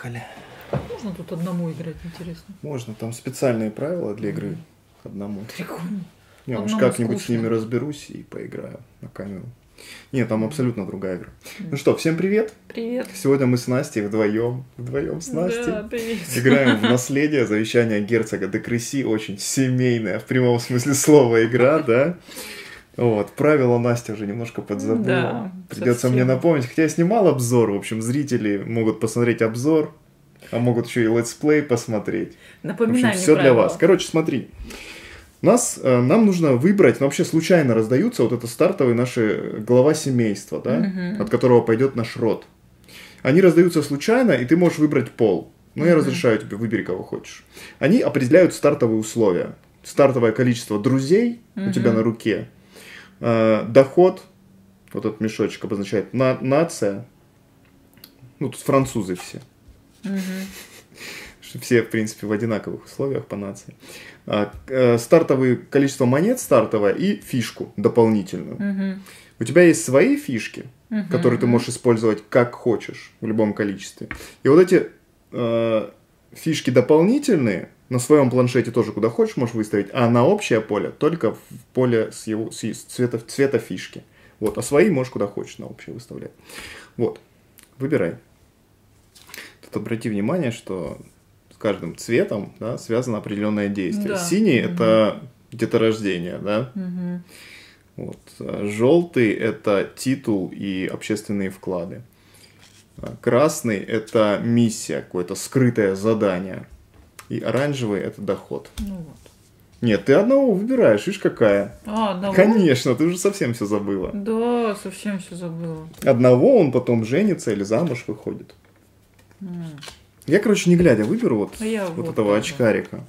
Поехали. Можно тут одному играть, интересно. Можно, там специальные правила для игры одному. Прикольно. Я уж Одному как-нибудь с ними разберусь и поиграю на камеру. Нет, там абсолютно другая игра. Ну что, всем привет. Привет. Сегодня мы с Настей вдвоем, вдвоем с Настей. Да, привет. Играем в наследие, завещание герцога де Креси, очень семейная, в прямом смысле слова игра, да? Вот, правила Настя уже немножко подзабыла. Да, Придется совсем. мне напомнить, хотя я снимал обзор, в общем, зрители могут посмотреть обзор, а могут еще и летсплей посмотреть. В Напоминай общем, все для вас. Короче, смотри. Нас, э, нам нужно выбрать, ну, вообще случайно раздаются вот это стартовый наши глава семейства, да, Мгм. от которого пойдет наш род. Они раздаются случайно, и ты можешь выбрать пол. Ну, я разрешаю тебе, выбери кого хочешь. Они определяют стартовые условия. Стартовое количество друзей у тебя на руке, э, доход, вот этот мешочек обозначает на, нация, ну, тут французы все. Что все, в принципе, в одинаковых условиях по нации. А, э, стартовое количество монет стартовое и фишку дополнительную. Мгм. У тебя есть свои фишки, Мгм. которые ты можешь использовать как хочешь в любом количестве. И вот эти э, фишки дополнительные на своем планшете тоже куда хочешь можешь выставить, а на общее поле только в поле с его с с цвета, цвета фишки. Вот, а свои можешь куда хочешь на общее выставлять. Вот, выбирай. Тут обрати внимание, что с каждым цветом да, связано определенное действие. Да. Синий Мгм. это деторождение, да. Мгм. Вот. Желтый это титул и общественные вклады. А Красный это миссия, какое-то скрытое задание. И оранжевый это доход. Ну вот. Нет, ты одного выбираешь, видишь какая. А, одного? Конечно, ты уже совсем все забыла. Да, совсем все забыла. Одного он потом женится или замуж выходит. М. Я, короче, не глядя выберу вот, А я вот вот этого тоже. очкарика.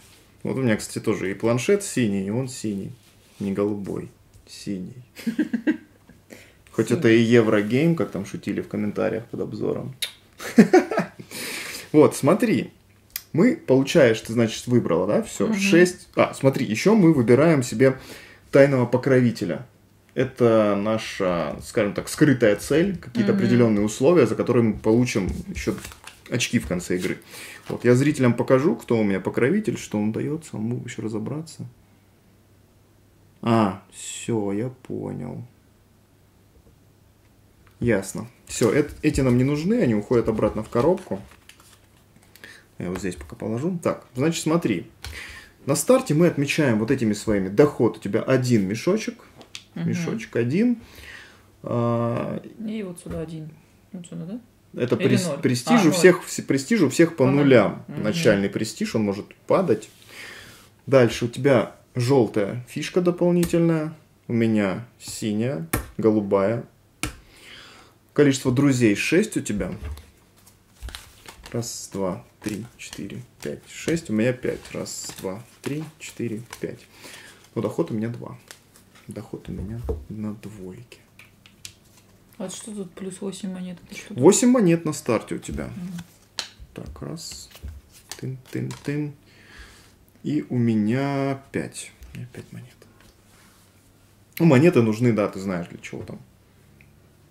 Вот у меня, кстати, тоже и планшет синий, и он синий. Не голубой, синий. Хоть это и Еврогейм, как там шутили в комментариях под обзором. Вот, смотри. Мы, получаешь, ты, значит, выбрала, да, все, Мгм. 6. А, смотри, еще мы выбираем себе тайного покровителя. Это наша, скажем так, скрытая цель, какие-то Мгм. определенные условия, за которые мы получим еще очки в конце игры. Вот, я зрителям покажу, кто у меня покровитель, что он дается, а мы еще разобраться. А, все, я понял. Ясно. Все, эти нам не нужны, они уходят обратно в коробку. Я вот здесь пока положу. Так, значит, смотри. На старте мы отмечаем вот этими своими доход. У тебя один мешочек. Мгм. Мешочек один. А, И вот сюда один. Вот сюда, да? Это Или прес- престиж, А, у всех, вс- престиж у всех по По нулям. Мгм. Начальный престиж, он может падать. Дальше у тебя желтая фишка дополнительная. У меня синяя, голубая. Количество друзей 6 у тебя. Раз, два, три, четыре, пять, шесть. У меня пять. Раз, два, три, четыре, пять. Ну, доход у меня два. Доход у меня на двойке. А что тут плюс 8 монет? 8 монет на старте у тебя. Так, раз. Тын, тын, тын. И у меня 5. У меня 5 монет. Ну, монеты нужны, да, ты знаешь, для чего там.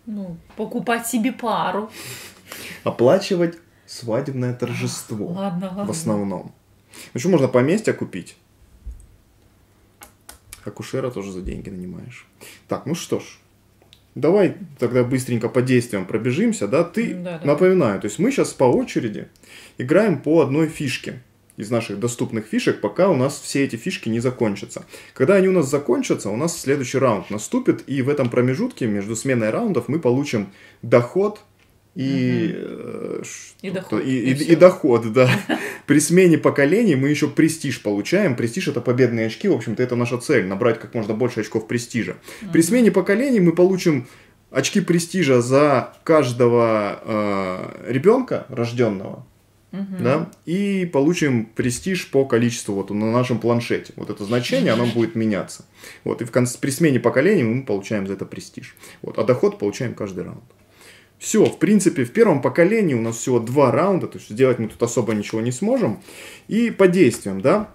Ну, покупать себе пару. Оплачивать свадебное торжество. Ладно, ладно. В основном. Еще можно поместье купить. Акушера тоже за деньги нанимаешь. Так, ну что ж. Давай тогда быстренько по действиям пробежимся, да? Ты, Да, давай. напоминаю, то есть мы сейчас по очереди играем по одной фишке из наших доступных фишек, пока у нас все эти фишки не закончатся. Когда они у нас закончатся, у нас следующий раунд наступит, и в этом промежутке между сменой раундов мы получим доход и... э, И доход, И, и и- и доход, да. При смене поколений мы еще престиж получаем. Престиж это победные очки, в общем-то, это наша цель, набрать как можно больше очков престижа. При смене поколений мы получим очки престижа за каждого э, ребенка рожденного, Мгм. да, и получим престиж по количеству вот на нашем планшете. Вот это значение, оно будет меняться. Вот, и в конце, при смене поколений мы получаем за это престиж. Вот, а доход получаем каждый раунд. Все, в принципе, в первом поколении у нас всего два раунда, то есть сделать мы тут особо ничего не сможем. И по действиям, да,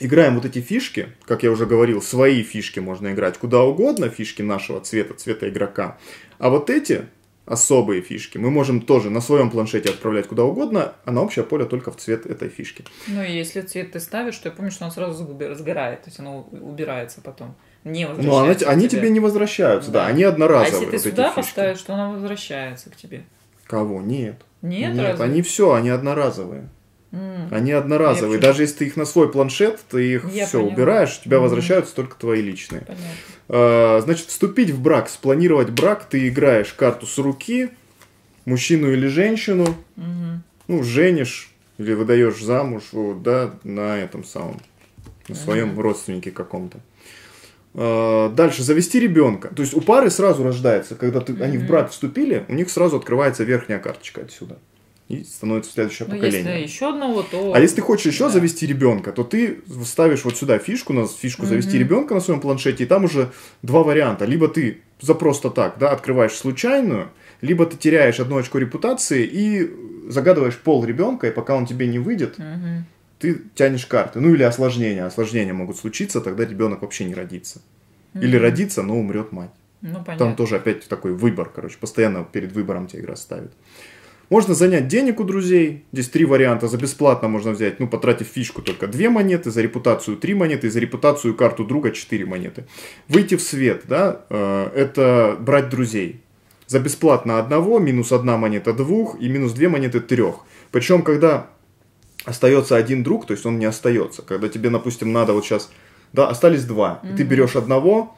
играем вот эти фишки, как я уже говорил, свои фишки можно играть куда угодно, фишки нашего цвета, цвета игрока. А вот эти особые фишки. Мы можем тоже на своем планшете отправлять куда угодно, а на общее поле только в цвет этой фишки. Ну, и если цвет ты ставишь, то я помню, что он сразу сгорает, то есть оно убирается потом. Не она- возвращается к они тебе. не возвращаются, да, Да. они А одноразовые. если ты вот сюда поставишь, то она возвращается к тебе. Кого? Нет. Нет, Нет, разве? они все, они одноразовые. М. Они одноразовые. Даже если ты их на свой планшет, ты их Я все поняла. убираешь, у тебя Мгм. возвращаются только твои личные. Понятно. А, Значит, вступить в брак, спланировать брак, ты играешь карту с руки, мужчину или женщину, Мгм. ну, женишь или выдаешь замуж, вот, да, на этом самом, на своем Мгм. родственнике каком-то. А, Дальше, завести ребенка. То есть у пары сразу рождается, когда ты, они в брак вступили, у них сразу открывается верхняя карточка отсюда. И становится следующее Ну, поколение. если еще одного, то... А если ты хочешь еще Да. завести ребенка, то ты ставишь вот сюда фишку, на фишку завести Мгм. ребенка на своем планшете, и там уже два варианта. Либо ты за просто так, да, открываешь случайную, либо ты теряешь одно очко репутации и загадываешь пол ребенка, и пока он тебе не выйдет, Мгм. Ты тянешь карты. Ну или осложнения. Осложнения могут случиться, тогда ребенок вообще не родится. Или Мгм. родится, но умрет мать. Ну, понятно. Там тоже опять такой выбор, короче, постоянно перед выбором тебя игра ставит. Можно занять денег у друзей. Здесь три варианта. За бесплатно можно взять, ну, потратив фишку только две монеты, за репутацию три монеты, и за репутацию карту друга четыре монеты. Выйти в свет, да, э, это брать друзей. За бесплатно одного, минус одна монета двух и минус две монеты трех. Причем, когда остается один друг, то есть он не остается. Когда тебе, допустим, надо вот сейчас, да, остались два, и ты берешь одного,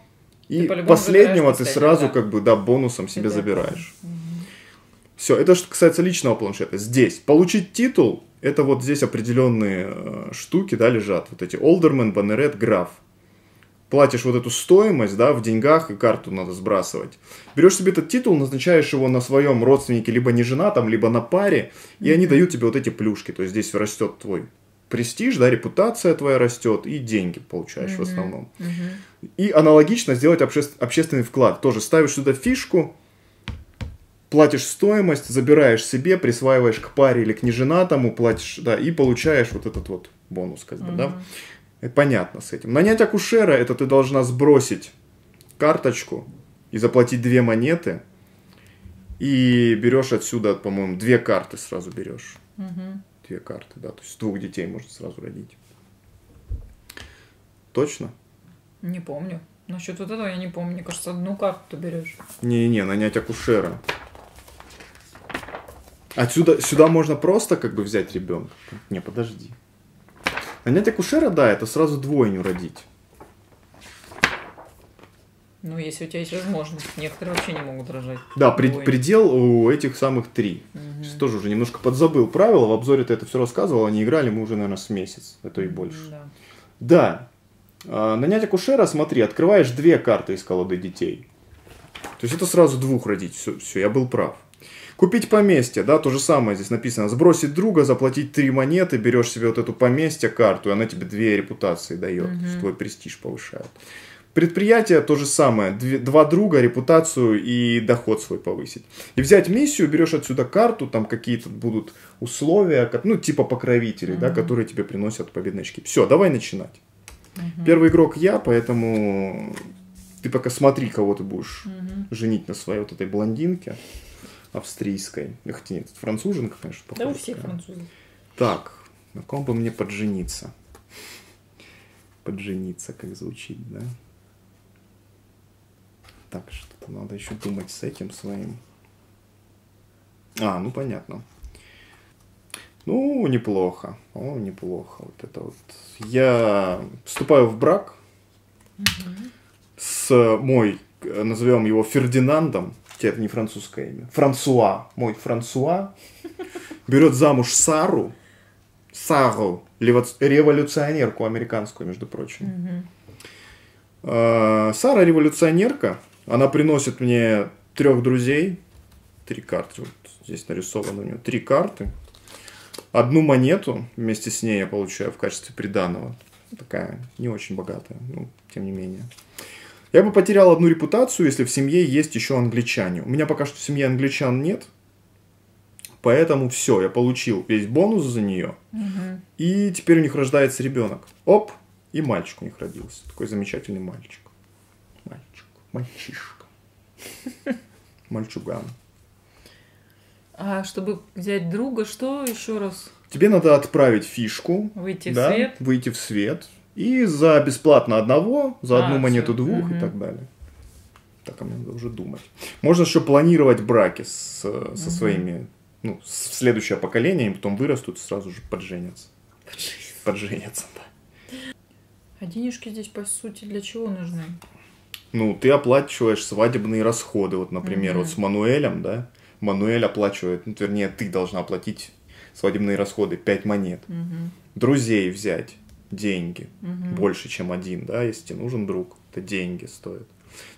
и Ты последнего ты сразу да. как бы, да, бонусом себе я забираешь. Мгм. Все, это что касается личного планшета. Здесь получить титул, это вот здесь определенные э, штуки, да, лежат. Вот эти Олдермен, Баннерет, Граф. Платишь вот эту стоимость, да, в деньгах, и карту надо сбрасывать. Берешь себе этот титул, назначаешь его на своем родственнике, либо не женатом, либо на паре, и они дают тебе вот эти плюшки. То есть здесь растет твой престиж, да, репутация твоя растет, и деньги получаешь в Мгм. основном. Мгм. И аналогично сделать обще- общественный вклад. Тоже ставишь сюда фишку, платишь стоимость, забираешь себе, присваиваешь к паре или к неженатому, платишь, да, и получаешь вот этот вот бонус, как бы, да. Это понятно с этим. Нанять акушера, это ты должна сбросить карточку и заплатить две монеты, и берешь отсюда, по-моему, две карты сразу берешь. Мгм. Две карты, да, то есть двух детей можно сразу родить. Точно? Не помню. Насчет вот этого я не помню. Мне кажется, одну карту ты берешь. Не-не, нанять акушера. Отсюда, сюда можно просто как бы взять ребенка. Не, подожди. Нанять акушера, да, это сразу двойню родить. Ну, если у тебя есть возможность. Некоторые вообще не могут рожать. Да, Двойню. предел у этих самых три. Мгм. Сейчас тоже уже немножко подзабыл правила, в обзоре ты это все рассказывал, они играли мы уже, наверное, с месяц, а то и больше. Да. Да. А, нанять акушера, смотри, открываешь две карты из колоды детей. То есть это сразу двух родить. Все, все, я был прав. Купить поместье, да, то же самое здесь написано. Сбросить друга, заплатить три монеты, берешь себе вот эту поместье карту, и она тебе две репутации дает, есть твой престиж повышает. Предприятие то же самое. Два друга, репутацию и доход свой повысить. И взять миссию, берешь отсюда карту, там какие-то будут условия, ну, типа покровителей, да, Мгм. которые тебе приносят победные очки. Все, давай начинать. Мгм. Первый игрок я, поэтому ты пока смотри, кого ты будешь Мгм. женить на своей вот этой блондинке австрийской. Хотя нет, француженка, конечно, Да у похожа всех французов. Так, на ком бы мне поджениться? Поджениться, как звучит, да? Так, что-то надо еще думать с этим своим. А, ну понятно. Ну, неплохо. О, неплохо. Вот это вот. Я вступаю в брак с мой, э, назовем его Фердинандом, теперь это не французское имя, Франсуа, мой Франсуа, берет замуж Сару, Сару, революционерку американскую, между прочим. Э, Сара революционерка, она приносит мне трех друзей, три карты, вот здесь нарисовано у нее три карты, одну монету вместе с ней я получаю в качестве приданого, такая не очень богатая, ну, тем не менее. Я бы потерял одну репутацию, если в семье есть еще англичане. У меня пока что в семье англичан нет, поэтому все, я получил весь бонус за нее. И теперь у них рождается ребенок. Оп, и мальчик у них родился. Такой замечательный мальчик. Мальчик, мальчишка. Мальчуган. А чтобы взять друга, что еще раз? Тебе надо отправить фишку, Выйти в да, свет? выйти в свет, и за бесплатно одного, за А, одну монету всё. двух и Мгм. так далее. Так, а мне надо уже думать. Можно еще планировать браки с, э, со своими, ну, с- следующее поколение, и потом вырастут и сразу же подженятся. Подженятся, да. А денежки здесь, по сути, для чего нужны? Ну, ты оплачиваешь свадебные расходы. Вот, например, Мгм. вот с Мануэлем, да, Мануэль оплачивает, ну, вернее, ты должна оплатить свадебные расходы 5 монет. Мгм. Друзей взять деньги. Мгм. Больше, чем один, да, если тебе нужен друг. Это деньги стоят.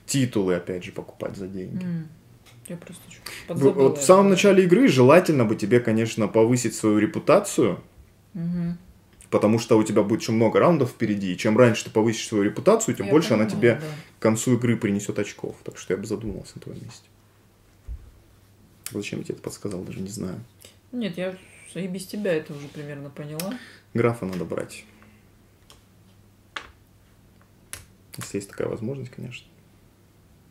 Титулы, опять же, покупать за деньги. М. Я просто подзабыла Вот в самом начале игры желательно бы тебе, конечно, повысить свою репутацию, Мгм. потому что у тебя будет еще много раундов впереди, и чем раньше ты повысишь свою репутацию, тем Я больше она понимаю, тебе да. к концу игры принесет очков. Так что я бы задумался на твоем месте. Зачем я тебе это подсказал, даже не знаю. Нет, я и без тебя это уже примерно поняла. Графа надо брать. Если есть такая возможность, конечно.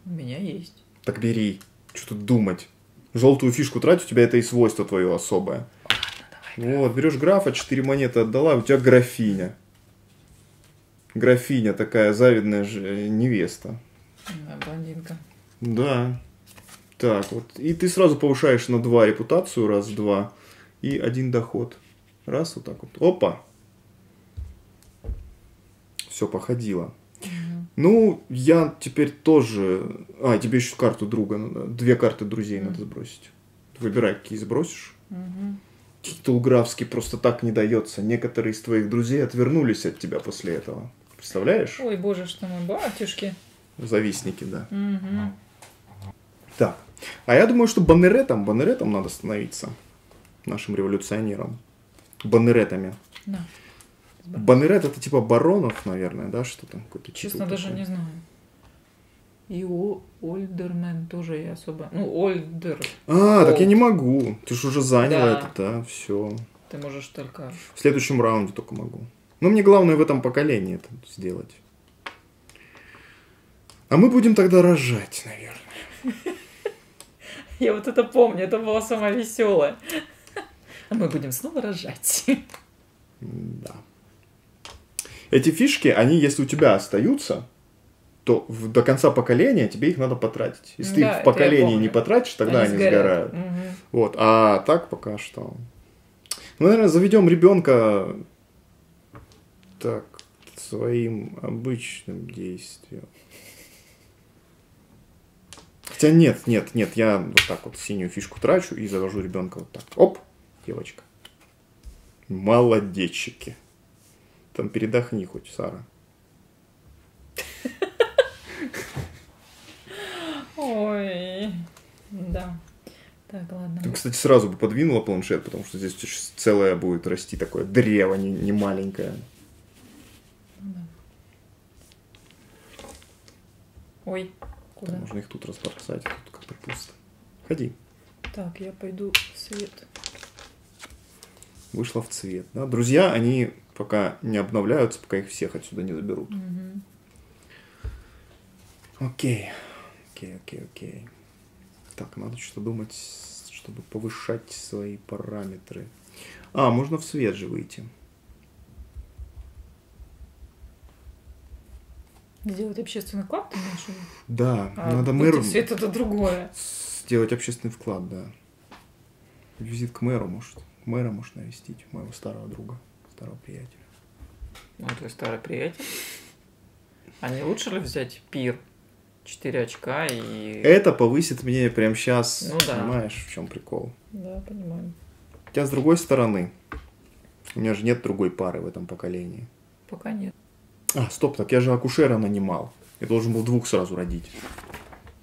У меня есть. Так бери. Что тут думать? Желтую фишку трать, у тебя это и свойство твое особое. Вот, берешь графа, 4 монеты отдала, у тебя графиня. Графиня такая завидная же э, невеста. Да, блондинка. Да. Так, вот. И ты сразу повышаешь на 2 репутацию, раз, два, и один доход. Раз, вот так вот. Опа. Все, походило. Ну, я теперь тоже... А, тебе еще карту друга надо. Две карты друзей надо сбросить. Выбирай, какие сбросишь. Мгм. Титул графский просто так не дается. Некоторые из твоих друзей отвернулись от тебя после этого. Представляешь? Ой, боже ты мой, батюшки. Завистники, да. Так. А я думаю, что баннеретом, баннеретом надо становиться. Нашим революционерам. Баннеретами. На. Баннерет это типа баронов, наверное, да, что-то? Честно, даже такой. не знаю. И О- Ольдермен тоже я особо... Ну, Ольдер. А, так Олд. я не могу. Ты же уже заняла Да. это, да, все. Ты можешь только... В следующем раунде только могу. Но мне главное в этом поколении это сделать. А мы будем тогда рожать, наверное. Я вот это помню, это было самое веселое. А мы будем снова рожать. Да. Эти фишки, они, если у тебя остаются, то в- до конца поколения тебе их надо потратить. Если ты Да, их в поколении не потратишь, тогда они, сгорают. Мгм. Вот. А так пока что. Ну, наверное, заведем ребенка так своим обычным действием. Хотя нет, нет, нет, я вот так вот синюю фишку трачу и завожу ребенка вот так. Оп, девочка. Молодечики. Там передохни хоть, Сара. Ой, да. Так, ладно. Ты, кстати, сразу бы подвинула планшет, потому что здесь целое будет расти такое древо, не, не маленькое. Ой, Там куда? можно их тут разбросать, тут как-то пусто. Ходи. Так, я пойду в свет. Вышла в цвет. Да? Друзья, они пока не обновляются, пока их всех отсюда не заберут. Окей. Окей, окей, окей. Так, надо что-то думать, чтобы повышать свои параметры. А, можно в свет же выйти. Сделать общественный вклад, ты имеешь? Да, А надо мэру свет это другое. сделать общественный вклад, да. Визит к мэру, может. Мэра может навестить, моего старого друга, старого приятеля. Ну, твой старый приятель. А не лучше ли взять пир? Четыре очка и... Это повысит мне прямо сейчас, Ну да. понимаешь, в чем прикол. Да, понимаю. Хотя с другой стороны, у меня же нет другой пары в этом поколении. Пока нет. А, стоп, так я же акушера нанимал. Я должен был двух сразу родить.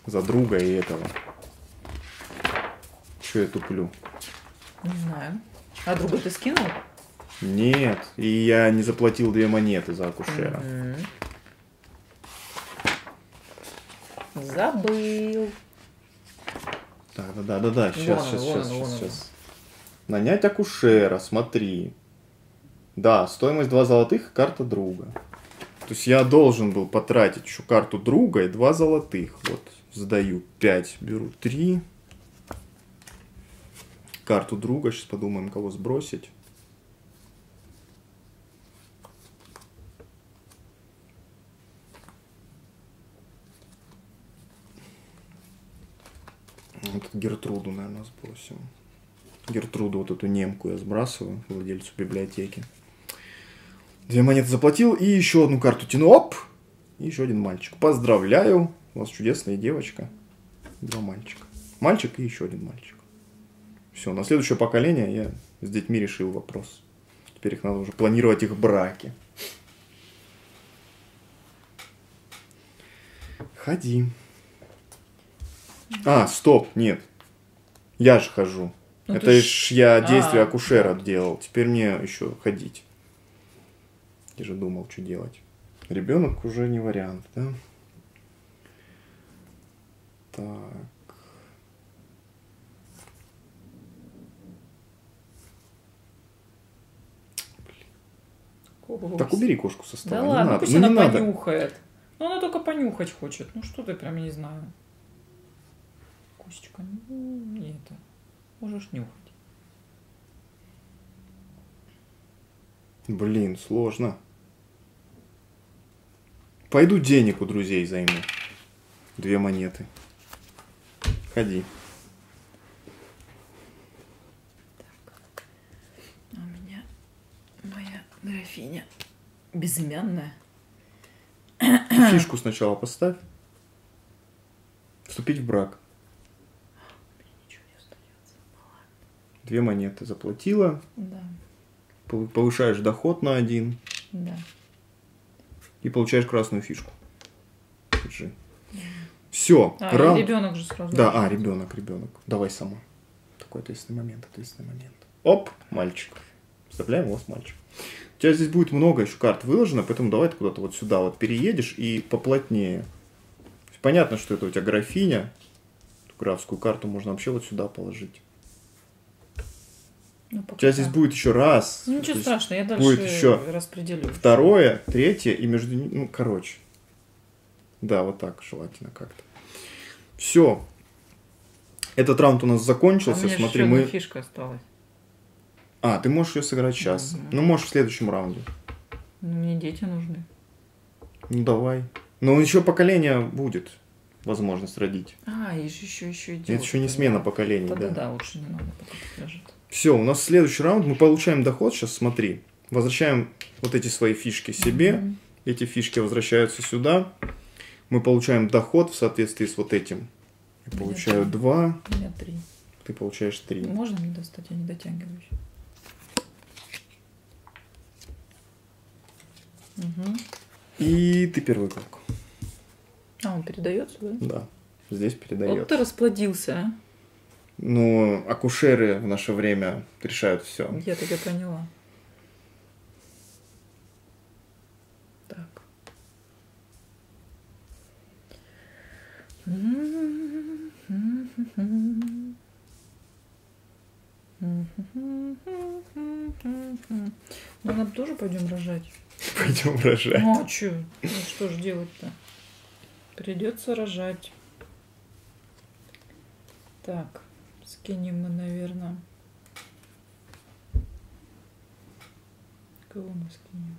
За друга и этого. Че я туплю? Не знаю. А друга ты скинул? Нет, и я не заплатил две монеты за акушера. Мгм. Забыл. Так, да, да, да, да, сейчас, Вон сейчас, вон сейчас, вон сейчас, сейчас. Нанять акушера, смотри. Да, стоимость 2 золотых, карта друга. То есть я должен был потратить еще карту друга и 2 золотых. Вот, сдаю 5, беру 3. Карту друга, сейчас подумаем, кого сбросить. Вот Гертруду, наверное, сбросим. Гертруду, вот эту немку я сбрасываю, владельцу библиотеки. Две монеты заплатил и еще одну карту тяну. Оп! И еще один мальчик. Поздравляю! У вас чудесная девочка. Два мальчика. Мальчик и еще один мальчик. Все, на следующее поколение я с детьми решил вопрос. Теперь их надо уже планировать их браки. Ходи. А, стоп, нет. Я же хожу. Ну, Это ж я действие А. акушера делал. Теперь мне еще ходить. Я же думал, что делать. Ребенок уже не вариант, да? Так. Кось. Так убери кошку со Да стола. не ладно, надо. пусть Ну, она понюхает. Ну, она только понюхать хочет. Ну, что ты прям, не знаю. Костечка, ну, не это. Можешь нюхать. Блин, сложно. Пойду денег у друзей займу. Две монеты. Ходи. А у меня моя графиня безымянная. Фишку сначала поставь. Вступить в брак. Ничего не остается. Две монеты заплатила. Да, пов- Повышаешь доход на один. да. И получаешь красную фишку. Держи. Все. А, раунд. ребенок же сразу. Да, а, ребенок, ребенок. Давай сама. Такой ответственный момент, ответственный момент. Оп, мальчик. Вставляем вас мальчик. У тебя здесь будет много еще карт выложено, поэтому давай ты куда-то вот сюда вот переедешь и поплотнее. Понятно, что это у тебя графиня. Эту графскую карту можно вообще вот сюда положить. Ну, пока У тебя здесь будет еще раз. Ну, ничего страшного, я дальше будет еще распределю. Второе, третье и между ними, ну, короче. Да, вот так желательно как-то. Все. Этот раунд у нас А закончился. же Смотри, мы... фишка осталась. А, ты можешь ее сыграть сейчас. Мгм. Ну, можешь в следующем раунде. Ну, мне дети нужны. Ну, давай. Но еще поколение будет возможность родить. А, же еще, еще и Это еще не смена поколений, Тогда да. да, лучше не надо, пока лежит. Все, у нас следующий раунд. Мы получаем доход. Сейчас смотри. Возвращаем вот эти свои фишки себе. Мгм. Эти фишки возвращаются сюда. Мы получаем доход в соответствии с вот этим. Я получаю два, У меня три. ты получаешь три. Можно мне достать? Я не дотягиваюсь. Угу. И ты первый круг. А, он передается, да? Да, здесь Вот передает. ты расплодился, а? Ну, акушеры в наше время решают все. Я тебя поняла. Так. Ну, нам тоже пойдем рожать. Пойдем рожать. Ну, а чё? Ну, что ж делать-то? Придется рожать. Так, скинем мы, наверное. Кого мы скинем?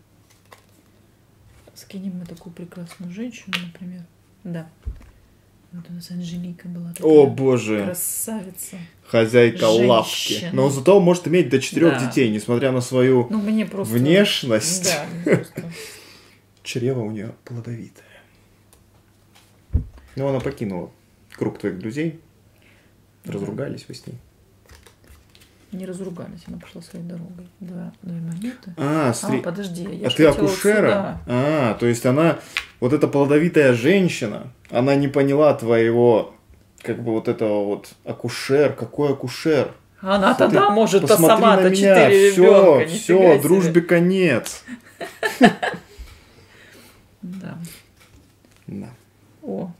Скинем мы такую прекрасную женщину, например. Да. Вот у нас Анжелика была такая. О боже, Красавица. хозяйка Женщина. лавки. Но зато может иметь до четырех Да. детей, несмотря на свою Ну, мне просто... внешность. Да, просто... Чрево у нее плодовитое. Ну, она покинула круг твоих друзей. Разругались вы с ней. Не разругались, она пошла своей дорогой. Два, две монеты. А, А, сре- подожди, я а ты акушера? сюда. А, то есть она, вот эта плодовитая женщина, она не поняла твоего, как бы вот этого вот акушер, какой акушер? Она Смотри- тогда посмотри на сама-то четыре ребенка. все, себе. дружбе конец. Да. Да. О,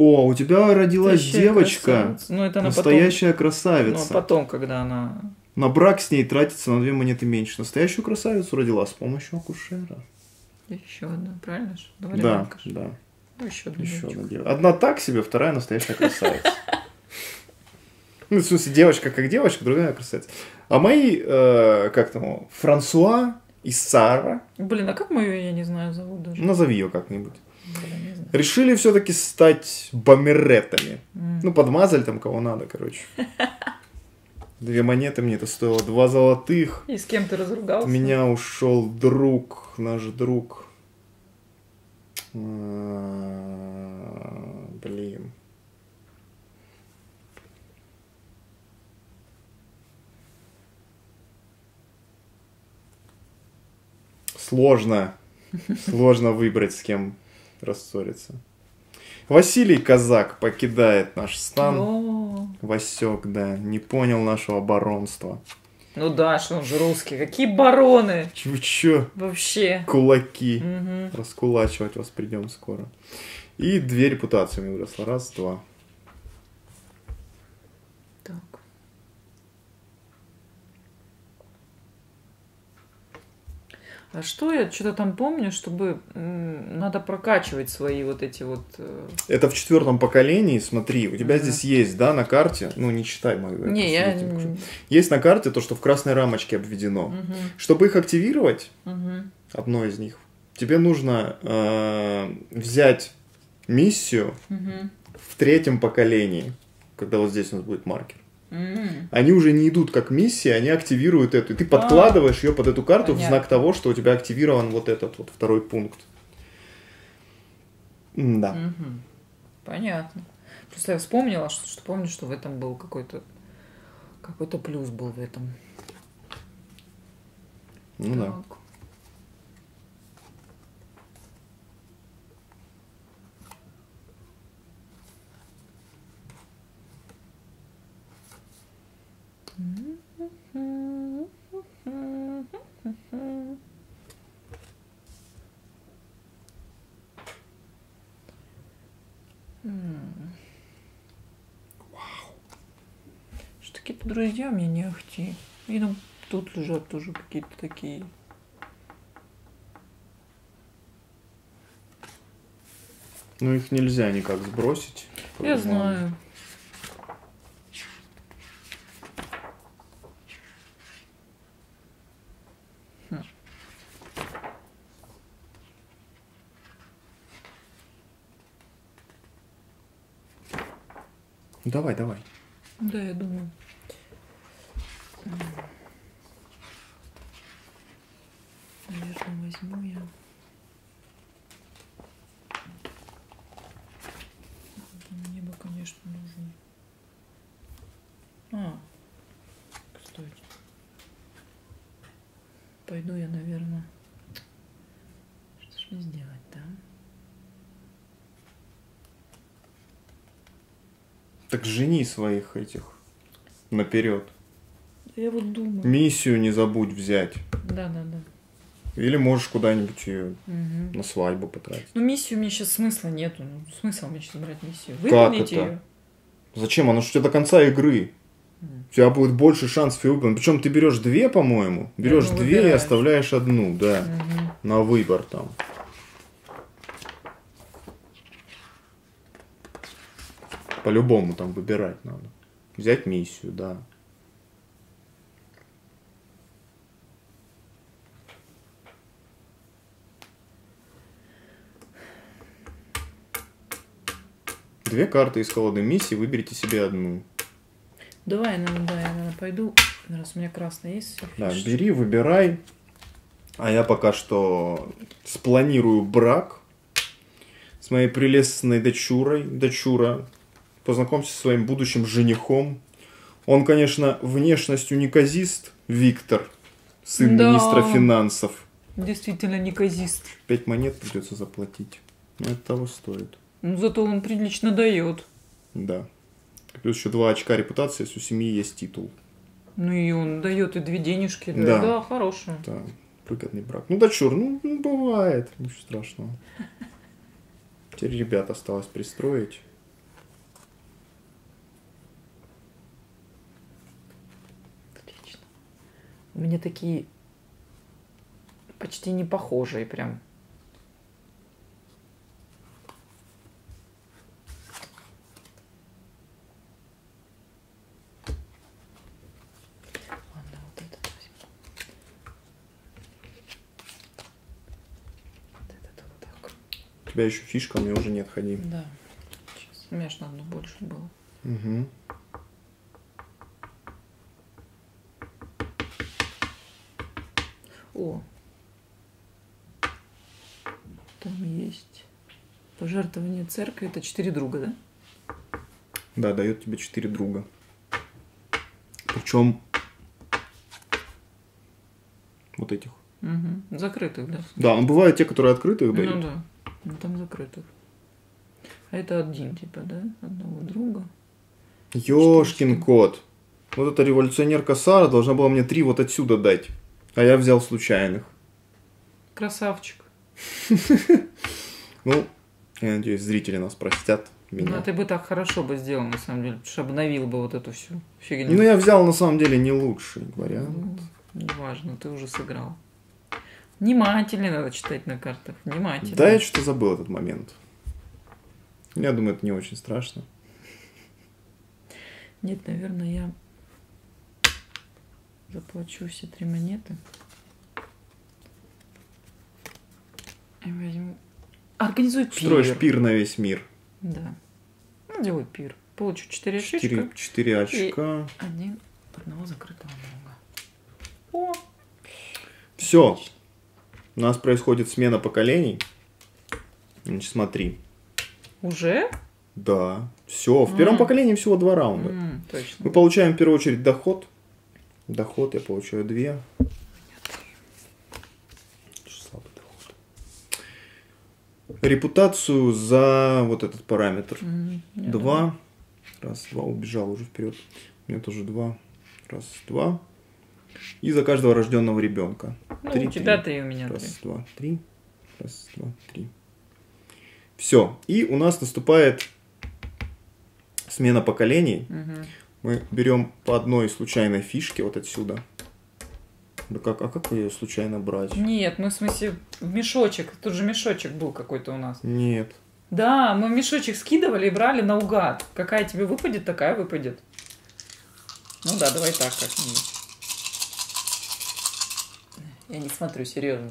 О, у тебя родилась настоящая девочка, красавица. Ну, это она настоящая потом... Ну, красавица. потом, когда она... На брак с ней тратится на две монеты меньше. Настоящую красавицу родила с помощью акушера. Еще одна, правильно? Два Да, ребенка же. да. Ну, еще одна Еще девочка. одна девочка. Одна так себе, вторая настоящая красавица. Ну, в смысле, девочка как девочка, другая красавица. А мои, э, как там, Франсуа и Сара, Блин, а как мою, я не знаю, зовут даже. назови ее как-нибудь. Решили все-таки стать бомеретами. М. Ну, подмазали там кого надо, короче. Две монеты мне это стоило, два золотых. И с кем ты разругался? От меня ушел друг, наш друг. А, Блин. Сложно. Сложно выбрать, с кем рассориться. Василий Казак покидает наш стан. О, Васек, да, не понял нашего баронства. Ну да, что он же русский. Какие бароны Ч- Вы чё, вообще. кулаки? Мгм. Раскулачивать вас придем скоро. И две репутации у меня выросла. Раз, два. Так. А что я что-то там помню, чтобы надо прокачивать свои вот эти вот. э, Это в четвертом поколении, смотри, у тебя Ага. здесь есть, да, на карте, ну не читай мою. Не, я. м, Есть на карте то, что в красной рамочке обведено. мгм, Чтобы их активировать, мгм. одно из них, тебе нужно э, взять миссию Мгм. в третьем поколении, когда вот здесь у нас будет маркер. Они уже не идут как миссии, они активируют эту. И ты подкладываешь ее под эту карту в А. Знак того, что у тебя активирован вот этот вот второй пункт. Да. Понятно. Просто я вспомнила, что, что помню, что в этом был какой-то какой-то плюс был в этом. Ну да. Что какие-то друзья мне не ахти. И ну, тут лежат тоже какие-то такие. Ну их нельзя никак сбросить. Я знаю. Давай, давай. Да, я думаю. Наверное, возьму я. Мне бы, конечно, нужен. А, кстати. Пойду я, наверное. Что ж мне сделать-то? а? Так жени своих этих наперед. Я вот думаю. Миссию не забудь взять. Да, да, да. Или можешь куда-нибудь ее Мгм. на свадьбу потратить. Ну, миссию мне сейчас смысла нету. Ну, смысл мне сейчас брать миссию? Выполнить ее. Зачем? Оно же у тебя до конца игры. У тебя будет больше шансов ее выполнить. Причем ты берешь две, по-моему. Берешь Одну две и выбираешь. оставляешь одну, да. Мгм. На выбор там. По-любому там выбирать надо. Взять миссию, да. Две карты из холодной миссии, выберите себе одну. Давай, ну, да, я наверное, пойду. Раз у меня красная есть. Да, бери, выбирай. А я пока что спланирую брак с моей прелестной дочурой. Дочура, познакомься со своим будущим женихом. Он, конечно, внешностью неказист, Виктор, сын Да. министра финансов. Действительно неказист. Пять монет придется заплатить. Но это того стоит. Ну, зато он прилично дает. Да. Плюс еще два очка репутации, если у семьи есть титул. Ну и он дает и две денежки. Да, Да. да хорошие. Да, выгодный брак. Ну, дочур, ну, ну, бывает, ничего страшного. Теперь ребят осталось пристроить. мне такие почти не похожие прям. Ладно, вот вот этот. У тебя еще фишка, у меня уже не отходи. Да. Сейчас. У меня же на одну больше было. Угу. О. Там есть пожертвование церкви. Это четыре друга, да? Да, дает тебе четыре друга. Причем вот этих. Угу. Закрытых, да. Да, ну бывают те, которые открытых дают. Ну да. Ну там закрытых. А это один, типа, да? Одного друга. Ёшкин кот. Вот эта революционерка Сара должна была мне три вот отсюда дать. А я взял случайных. Красавчик. Ну, я надеюсь, зрители нас простят. Ну, Меня. а ты бы так хорошо бы сделал, на самом деле, потому что обновил бы вот эту всю фигню. Ну, я взял на самом деле не лучший вариант. Ну, неважно, ты уже сыграл. Внимательно надо читать на картах. Внимательно. Да, я что-то забыл этот момент. Я думаю, это не очень страшно. Нет, наверное, я заплачу все три монеты. И возьму... Организуй пир. Строишь пир на весь мир. Да. Ну, делай пир. Получу четыре очечка. четыре очка. Один одного закрытого друга. О! Все. У нас происходит смена поколений. Значит, смотри. Уже? Да. Все. В первом М. поколении всего два раунда. М, точно. Мы получаем в первую очередь доход. Доход я получаю две. Слабый доход. Репутацию за вот этот параметр. М, я Два. Раз, два. Убежал уже вперед. У меня тоже два. Раз, два. И за каждого рожденного ребенка. Ну, Три, у тебя три. у меня Раз, три. два, три. Раз, два, три. Все. И у нас наступает смена поколений. Мгм. Мы берем по одной случайной фишке вот отсюда. Да как, а как ее случайно брать? Нет, мы в смысле в мешочек. Тут же мешочек был какой-то у нас. Нет. Да, мы в мешочек скидывали и брали наугад. Какая тебе выпадет, такая выпадет. Ну да, давай так как-нибудь. Я не смотрю, серьезно.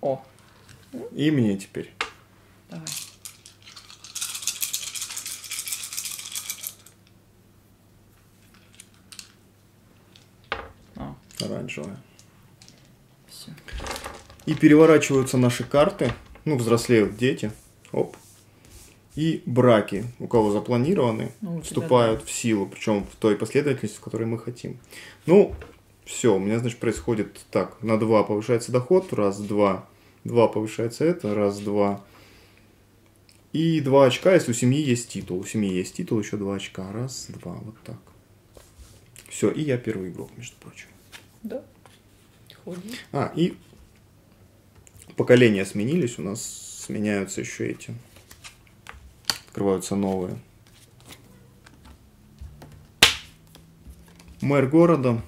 О, И мне теперь. давай. О, Оранжевая. все. И переворачиваются наши карты. Ну, взрослеют дети. Оп. И браки, у кого запланированы, Ну, вступают в силу, причем в той последовательности, в которой мы хотим. Ну, все, у меня, значит, происходит так. На 2 повышается доход, раз, два. 2 повышается это, раз, два. И 2 очка, если у семьи есть титул. У семьи есть титул, еще 2 очка. Раз, два, вот так. Все, и я первый игрок, между прочим. Да. Ходи. А, и поколения сменились, у нас сменяются еще эти. Открываются новые. Мэр города.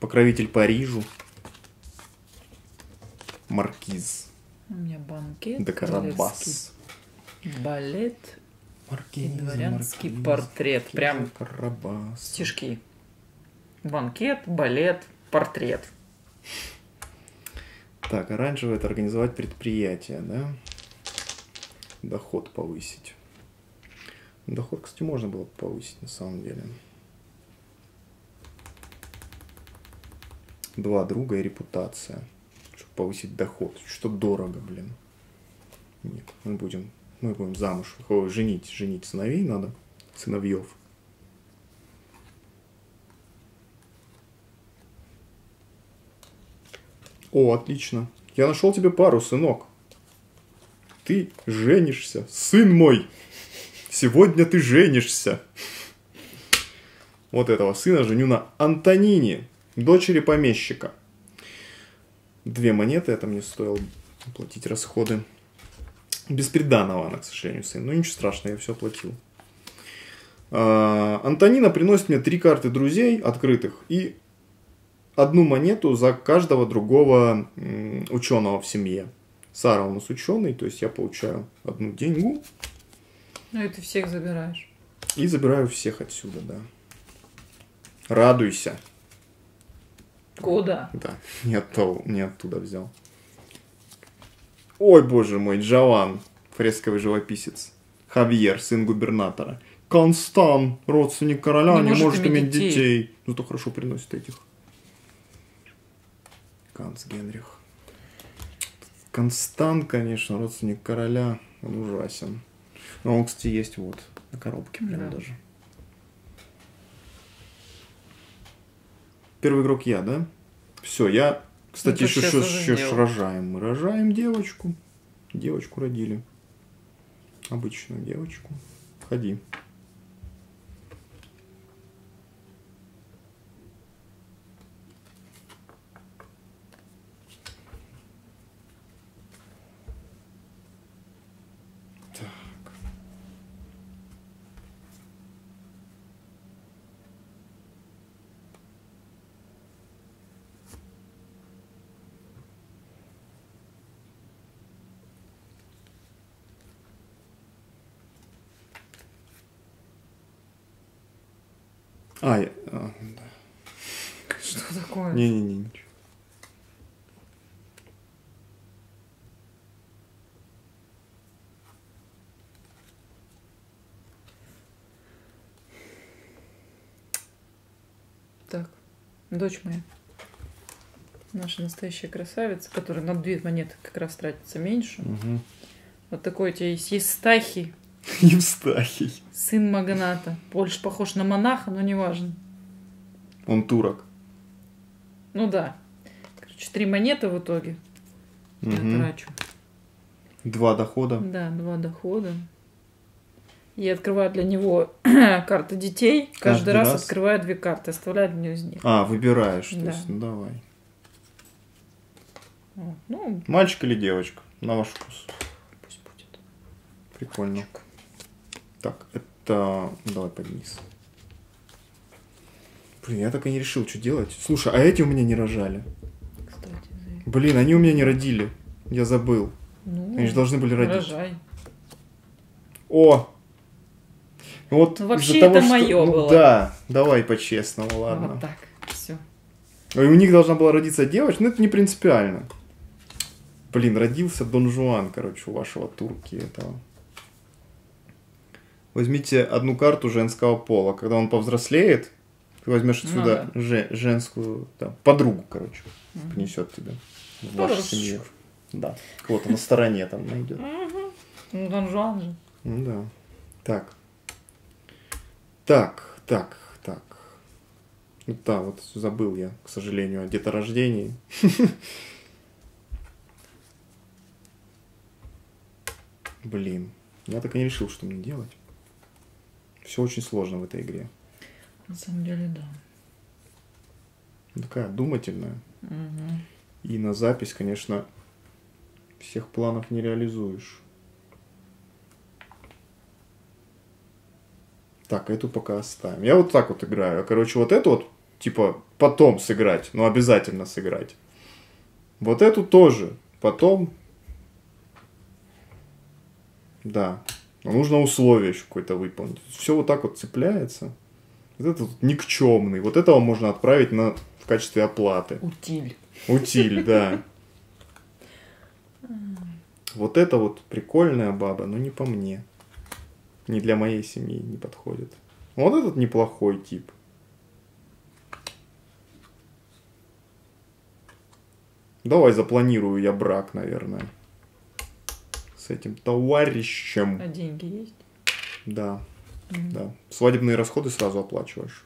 Покровитель Парижу. Маркиз. У меня банкет. де королевский Карабас. Балет. Маркиз, Дворянский Маркиз, портрет. Маркиз Прям Карабас. стишки. Банкет, балет, портрет. Так, оранжевый это организовать предприятие, да? Доход повысить. Доход, кстати, можно было бы повысить на самом деле. Два друга и репутация. Чтобы повысить доход. Что дорого, блин. Нет, мы будем, мы будем замуж. Женить, женить сыновей надо. Сыновьев. О, отлично. Я нашел тебе пару, сынок. Ты женишься, сын мой. Сегодня ты женишься. Вот этого сына женю на Антонине, дочери помещика. Две монеты, это мне стоило платить расходы. Бесприданного она, к сожалению, сын. Но ничего страшного, я все оплатил. А, Антонина приносит мне три карты друзей открытых и одну монету за каждого другого ученого в семье. Сара у нас ученый, то есть я получаю одну деньгу Ну и ты всех забираешь. и забираю всех отсюда, да. Радуйся. Куда? Да, не, оттуда, не оттуда взял. Ой, боже мой, Джован, фресковый живописец. Хавьер, сын губернатора. Констан, родственник короля, Не не, может может иметь иметь детей. детей. Ну, то хорошо приносит этих. Канц Генрих. Констан, конечно, родственник короля. Он ужасен. Но он, кстати, есть вот на коробке прям Да. даже. Первый игрок я, да? Все, я, кстати, Ну, еще, еще, еще сделал. рожаем. Мы рожаем девочку. Девочку родили. Обычную девочку. Ходи. А, я- а, да. Что такое? Не-не-не, ничего. Так, дочь моя. Наша настоящая красавица, которая на две монеты как раз тратится меньше. Угу. Вот такой у тебя есть Евстахий, Евстахий. сын магната. Больше похож на монаха, но неважно. Он турок. Ну да. Короче, три монеты в итоге я Мгм. трачу. Два дохода. Да, два дохода. Я открываю для него карты детей. Каждый, Каждый раз, раз? открываю две карты, оставляю для него из них. А, выбираешь. То Да. есть, ну давай. Вот. Ну, Мальчик или девочка? На ваш вкус. пусть будет. Прикольно. Так, это... Давай подниз. Блин, я так и не решил, что делать. Слушай, а эти у меня не рожали. Кстати, за- Блин, они у меня не родили. Я забыл. ну, Они же должны были родить. рожай. О! Вот Ну, вообще того, это что- моё ну было. Да, давай по-честному, ладно. Вот так. Все. И у них должна была родиться девочка, но это не принципиально. Блин, родился Дон Жуан, короче, у вашего турки этого. Возьмите одну карту женского пола. Когда он повзрослеет, ты возьмешь Ну отсюда же- женскую там, подругу, короче, принесет тебе в вашу семью. Да. Кого-то на стороне там найдет. Ну, Дон Жуан же. Ну да. Так. Так, так, так. Ну да, вот забыл я, к сожалению, о деторождении. Блин, я так и не решил, что мне делать. Все очень сложно в этой игре. На самом деле, да. Такая думательная. Мгм. И на запись, конечно, всех планов не реализуешь. Так, эту пока оставим. Я вот так вот играю. А, Короче, вот эту вот, типа, потом сыграть, но обязательно сыграть. Вот эту тоже. Потом. Да. Но нужно условие еще какое-то выполнить. Все вот так вот цепляется. Вот этот вот никчемный. Вот этого можно отправить на, в качестве оплаты. Утиль. Утиль, да. Вот это вот прикольная баба, но не по мне. Не для моей семьи не подходит. Вот этот неплохой тип. Давай запланирую я брак, наверное. С этим товарищем. А деньги есть? Да, Мгм. да. Свадебные расходы сразу оплачиваешь.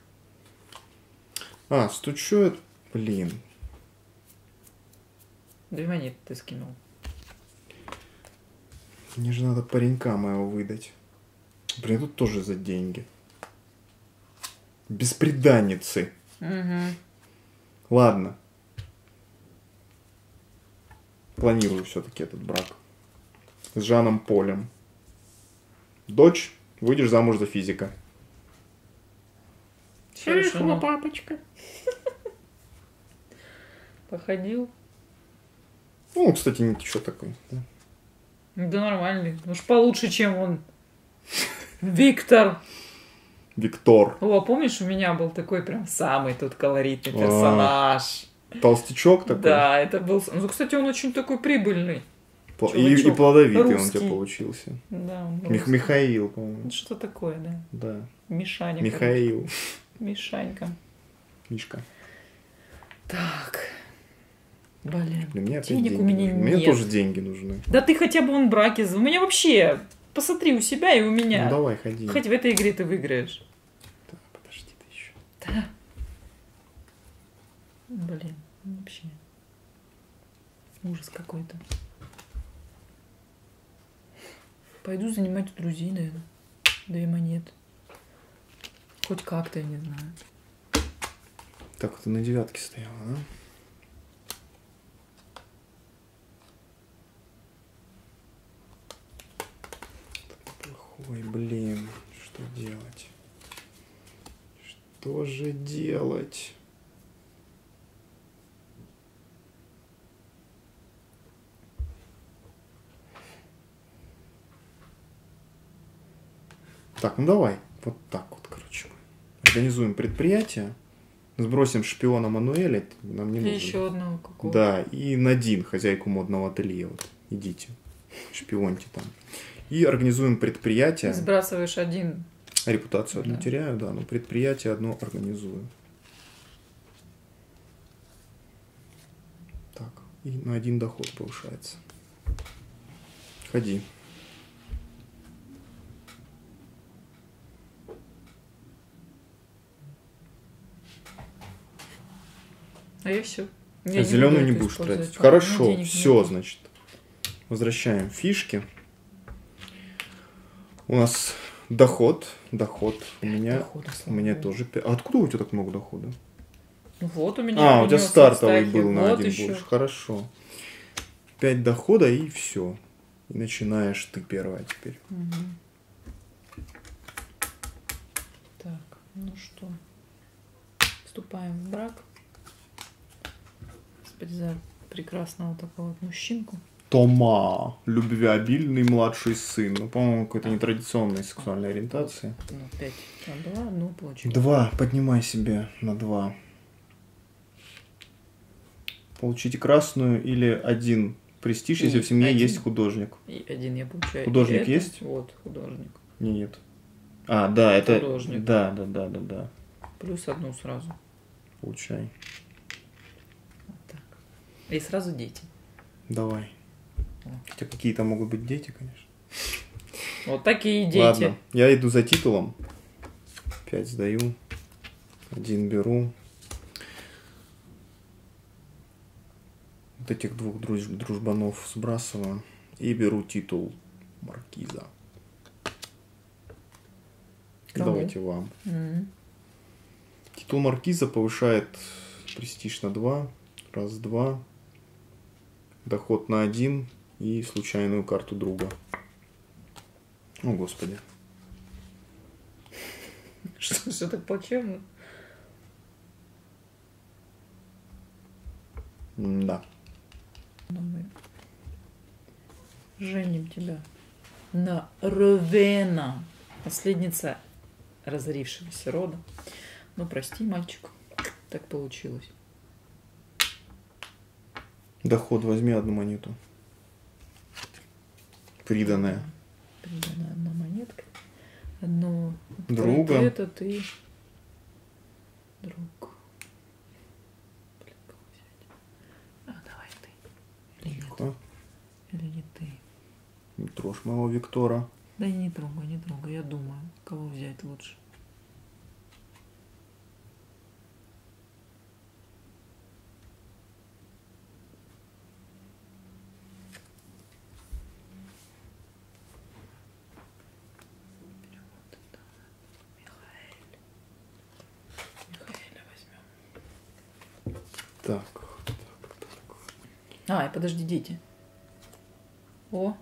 А, стучет. Блин. Две монеты ты скинул. Мне же надо паренька моего выдать. Блин, тут тоже за деньги. Бесприданницы. Угу. Ладно. Планирую все-таки этот брак. С Жаном Полем. Дочь, выйдешь замуж за физика. Хорошо. папочка. Походил. Ну, кстати, ничего такой. да. Да нормальный. Уж получше, чем он. Виктор. Виктор. О, помнишь, у меня был такой прям самый тут колоритный А. персонаж. Толстячок такой. Да, это был... Ну, кстати, он очень такой прибыльный. И, и плодовитый он у русский. тебя получился. Да, он Мих- русский. Михаил, по-моему. Что такое, да? Да. Мишаня. Михаил. Мишанька. Мишка. Так. Блин. Для меня Денег деньги у меня нужны. Мне нет. тоже деньги нужны. Да ты хотя бы он браке. У меня вообще... Посмотри у себя и у меня. Ну давай, ходи. Хоть в этой игре ты выиграешь. Да, подожди ты еще. Да. Блин, вообще. Ужас какой-то. Пойду занимать у друзей, наверное. Две монеты. Хоть как-то, я не знаю. Так, ты на девятке стояла, да? Плохой, блин. Что делать? Что же делать? Так, ну давай. Вот так вот, короче. Организуем предприятие. Сбросим шпиона Мануэля. Нам не И нужен. еще одного какого Да, и Надин, хозяйку модного ателье. Вот, идите, шпионьте там. И организуем предприятие. Сбрасываешь один. Репутацию одну Да. теряю, да, но предприятие одно организую. Так, и на один доход повышается. Ходи. А я все. А зеленую не будешь тратить. Хорошо, все, значит. Возвращаем фишки. У нас доход. Доход у меня. Дохода, У меня тоже. А откуда у тебя так много дохода? Ну Вот у меня. А, у тебя стартовый был на Вот один еще. больше. Хорошо. Пять дохода и все. И начинаешь ты первая теперь. Мгм. Так, ну что. Вступаем в брак. Господи, за прекрасного такого вот мужчинку. Тома, любвеобильный младший сын. Ну, по-моему, какой-то нетрадиционной сексуальной ориентации. Ну, пять на два, ну, получилось. Два, поднимай себе на два. Получите красную или один престиж, если И в семье один. есть художник. И один я получаю. Художник это- есть? Вот, художник. Нет. А, да, это... Художник. Да, да, да, да, да. Плюс одну сразу. Получай. И сразу дети. Давай. Хотя какие-то могут быть дети, конечно. Вот такие дети. Ладно, я иду за титулом. Пять сдаю. Один беру. Вот этих двух друж- дружбанов сбрасываю. И беру титул маркиза. Кому? Давайте вам. Мгм. Титул маркиза повышает престиж на 2. Раз, два. Доход на один. И случайную карту друга. О, господи. Что, все так плачевно? Да. Но мы женим тебя на Ровена, наследница разорившегося рода. Ну, прости, мальчик, так получилось. Доход возьми одну монету. Приданная. Придана одна монетка. Но Друга. это ты друг. Блин, кого взять? А, давай ты. Или нет? Тихо. Или не ты? Не трожь моего Виктора. Да не трогай, не трогай, я думаю, кого взять лучше. Вот это. Михаэль. Михаэля возьмем. Так. А, и подожди, дети. О,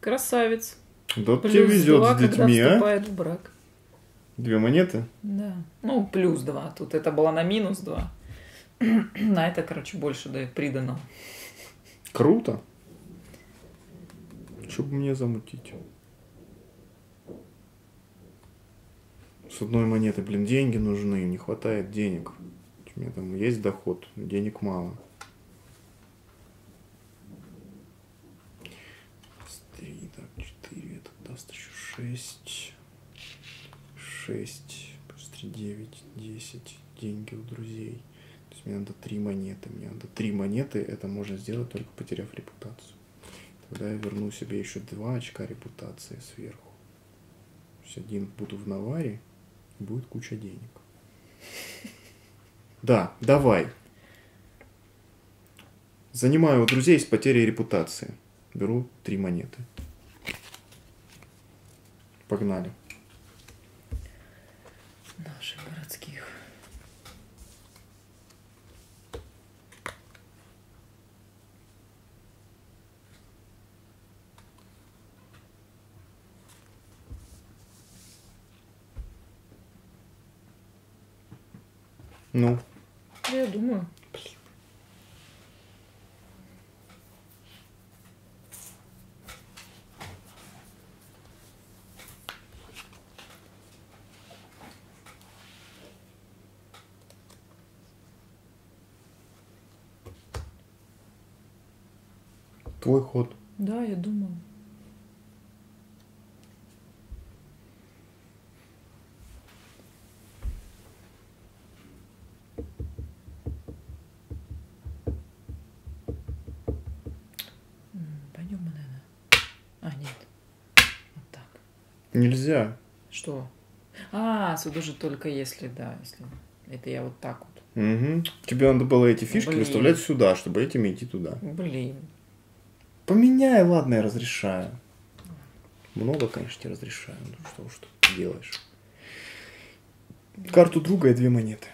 красавец. Да Плюс тебе везет два, с когда детьми, а? вступает в брак. Две монеты? Да. Ну, плюс два. Тут это было на минус два. На это, короче, больше дает приданного. Круто. Что бы мне замутить? С одной монеты, блин, деньги нужны, не хватает денег. У меня там есть доход, денег мало. 6. 6 плюс 3, 9, 10. Деньги у друзей. То есть мне надо 3 монеты. Мне надо 3 монеты. Это можно сделать, только потеряв репутацию. Тогда я верну себе еще 2 очка репутации сверху. То есть один буду в наваре, и будет куча денег. Да, давай. Занимаю у друзей с потерей репутации. Беру три монеты. Погнали. Наших городских. Ну, Я думаю. Твой ход. Да, я думаю. Пойдем мы, наверное. А, нет. Вот так. Нельзя. Что? А, сюда же только если, да, если... Это я вот так вот. Угу. Тебе надо было эти фишки Блин. выставлять сюда, чтобы этими идти туда. Блин. Поменяй, ладно, я разрешаю. Много, конечно, тебе разрешаю. Ну что уж ты делаешь. Карту друга и две монеты.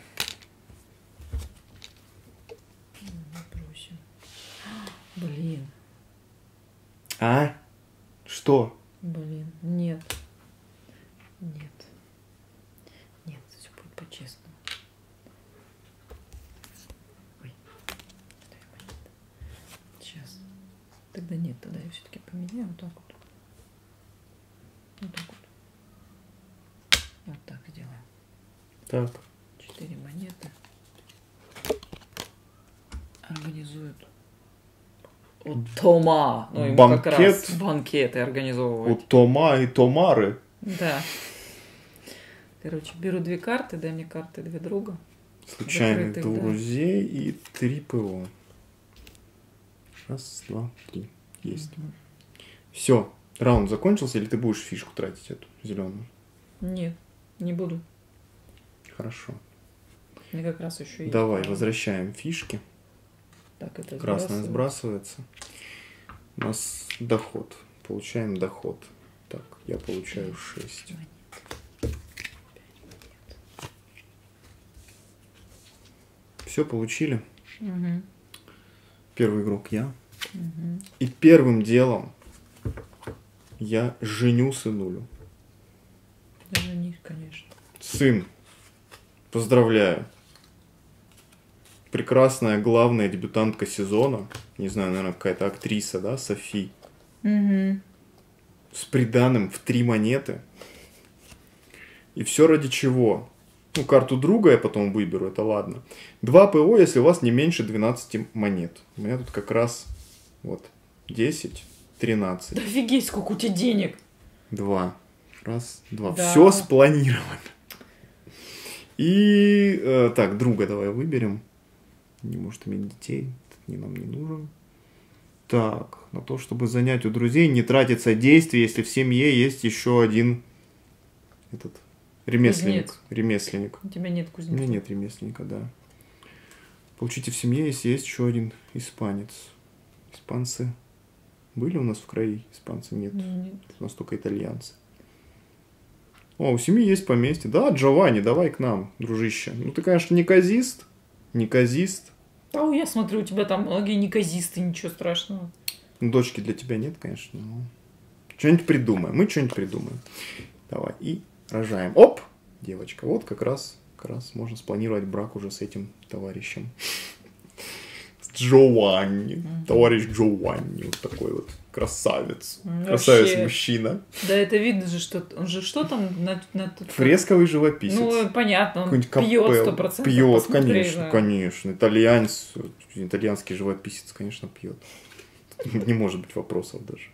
Блин. А? Что? Блин. Нет. Нет. Нет, все будет по-честному. Ой. Две монеты. Сейчас. Тогда нет, тогда я все-таки поменяю вот так вот. Вот так вот. Вот так сделаем. Так. Четыре монеты. Организуют. У Тома. Ну, ему как раз Банкет. банкеты У организовывать. Тома и Томары. Да. Короче, беру две карты, дай мне карты две друга. Случайных Закрытых, да. друзей и три ПО. Раз, два, три. Есть. Все. Раунд закончился, или ты будешь фишку тратить эту зеленую? Нет, не буду. Хорошо. Мне как раз еще есть. Давай, возвращаем фишки. Так, это Красная сбрасываю. сбрасывается. У нас доход. Получаем доход. Так, я получаю 6. Все получили. Мгм, Первый игрок я. мгм. И первым делом я женю сынулю. Не, конечно. Сын, поздравляю. Прекрасная главная дебютантка сезона. Не знаю, наверное, какая-то актриса, да, Софи. Угу. С приданым в три монеты. И все ради чего? Ну, карту друга я потом выберу, это ладно. Два ПО, если у вас не меньше 12 монет. У меня тут как раз вот 10, 13. Да офигеть, сколько у тебя денег. Два. Раз, два. Да. Все спланировано. И э, так, друга давай выберем. Не может иметь детей. Этот не нам не нужен. Так, на то, чтобы занять у друзей, не тратится действие, если в семье есть еще один этот ремесленник. Кузнец. Ремесленник. У тебя нет У кузнеца. меня нет ремесленника, да. Получите в семье, если есть еще один испанец. Испанцы были у нас в крае? Испанцы нет. Нет. У нас только итальянцы. О, у семьи есть поместье. Да, Джованни, давай к нам, дружище. Ну, ты, конечно, неказист. Неказист. А я смотрю, у тебя там многие неказисты, ничего страшного. Ну, дочки для тебя нет, конечно. но Что-нибудь придумаем. Мы что-нибудь придумаем. Давай. И рожаем. Оп! Девочка. Вот как раз, как раз можно спланировать брак уже с этим товарищем. С Джованни. Товарищ Джованни. Вот такой вот красавец. Красавец вообще. мужчина. Да это видно же, что он же что там на, на тут- Фресковый живописец. Ну, понятно, он пьет сто процентов. Пьет, конечно, да. конечно. Итальянец, итальянский живописец, конечно, пьет. Не может быть вопросов даже.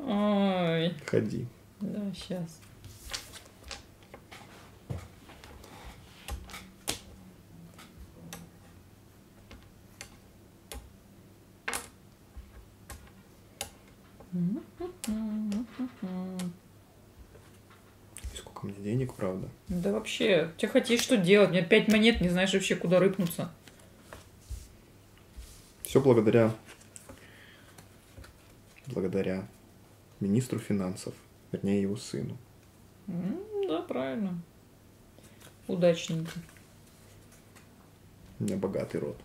Ой, Ходи. да, сейчас. Сколько меня денег, правда? Да вообще, тебе хотеть что делать? У меня пять монет, не знаешь вообще, куда рыпнуться. Все благодаря... Благодаря министру финансов, вернее его сыну. Да, правильно. Удачненько. У меня богатый род.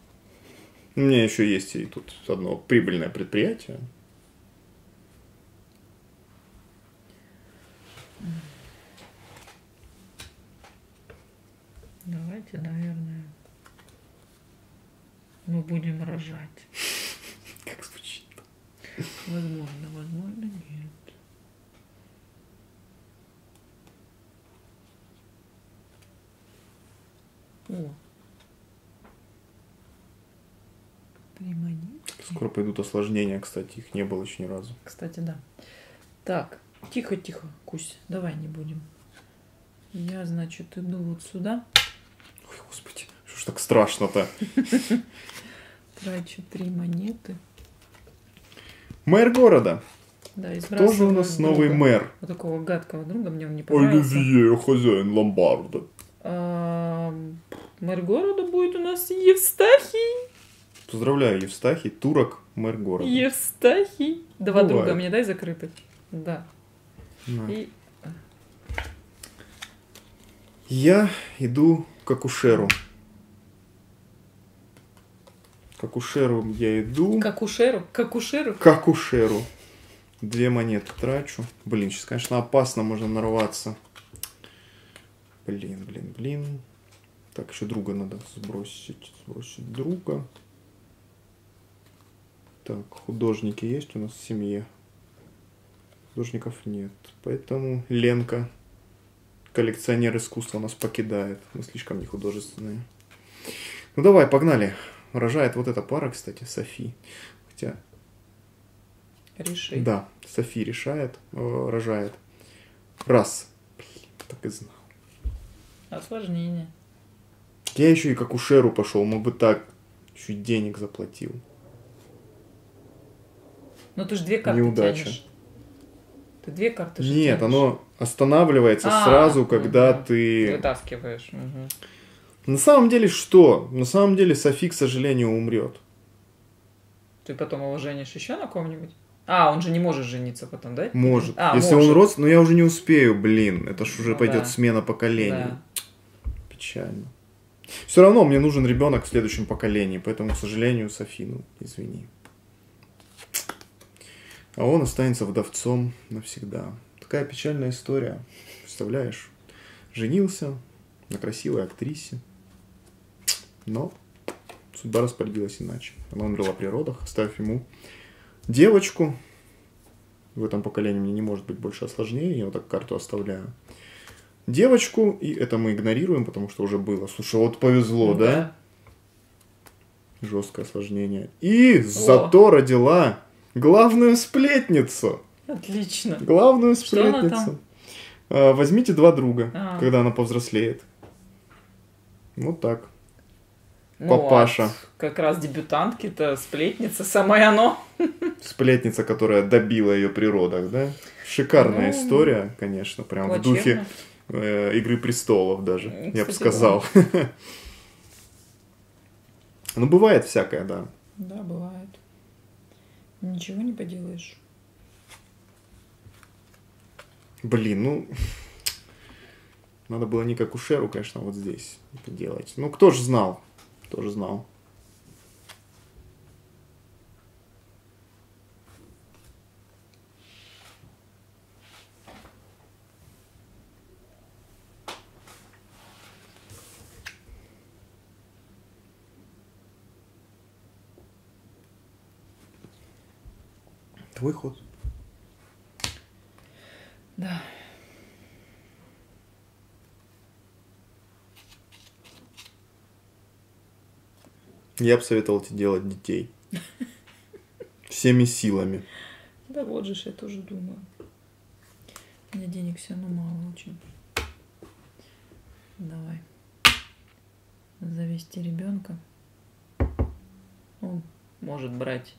У меня еще есть и тут одно прибыльное предприятие. Давайте, наверное, мы будем рожать. Как звучит? Возможно, возможно, нет. О. Три монетки. Скоро пойдут осложнения, кстати, их не было еще ни разу. Кстати, да. Так, тихо, тихо, Кусь, давай не будем. Я, значит, иду вот сюда, господи, что ж так страшно-то? трачу три монеты. Мэр города. Да, и Кто же у нас новый друга. мэр? Вот такого гадкого друга мне он не понравился. Оливье, хозяин ломбарда. А, мэр города будет у нас Евстахий. Поздравляю, Евстахий, турок, мэр города. Евстахий. Два Бывает. друга мне дай закрыпать. Да. На. И Я иду к акушеру. К акушеру я иду. к акушеру, к акушеру. К акушеру. Две монеты трачу. Блин, сейчас, конечно, опасно, можно нарваться. Блин, блин, блин. Так, еще друга надо сбросить. Сбросить друга. Так, художники есть у нас в семье? Художников нет. Поэтому Ленка, коллекционер искусства, нас покидает. Мы слишком не художественные. Ну давай, погнали. Рожает вот эта пара, кстати, Софи. Хотя Реши. да, Софи решает, э, рожает. Раз. Блин, так и знал. Осложнение. Я еще и к акушеру пошел, мог бы так. И денег заплатил. Ну ты же две карты Неудача. тянешь. Ты две карты же Нет, тянешь. оно останавливается А, сразу, когда мгм. ты... Вытаскиваешь. мгм. На самом деле что? На самом деле Софи, к сожалению, умрет. Ты потом его женишь еще на ком-нибудь? А, он же не может жениться потом, да? Может. А, Если может. он родственник, но я уже не успею, блин. Это ж уже Ну пойдет да. смена поколений. Да. Печально. Все равно мне нужен ребенок в следующем поколении, поэтому, к сожалению, Софи, ну, извини. А он останется вдовцом навсегда. Такая печальная история. Представляешь? Женился на красивой актрисе. Но судьба распорядилась иначе. Она умерла при родах, оставив ему девочку. В этом поколении мне не может быть больше осложнений, я вот так карту оставляю. Девочку, и это мы игнорируем, потому что уже было. Слушай, вот повезло, Ну да? Жесткое осложнение. И зато родила главную сплетницу. Отлично. Главную сплетницу. А, Возьмите два друга, А. когда она повзрослеет. Вот так. Ну, Папаша. от как раз дебютантки-то, сплетница, самое оно. Сплетница, которая добила ее при родах, да? Шикарная Ну, история, конечно, прям в духе Плачевно. э, Игры престолов даже, М, я бы кстати, сказал. Ну, бывает всякое, да. Да, бывает. Ничего не поделаешь. Блин, ну... Надо было не как Ушеру, конечно, вот здесь делать. Ну, кто же знал? Кто же знал? Твой ход. Да. Я бы советовал тебе делать детей. Всеми силами. Да вот же я тоже думаю. У меня денег все равно мало очень. Давай. Завести ребенка. Он может брать.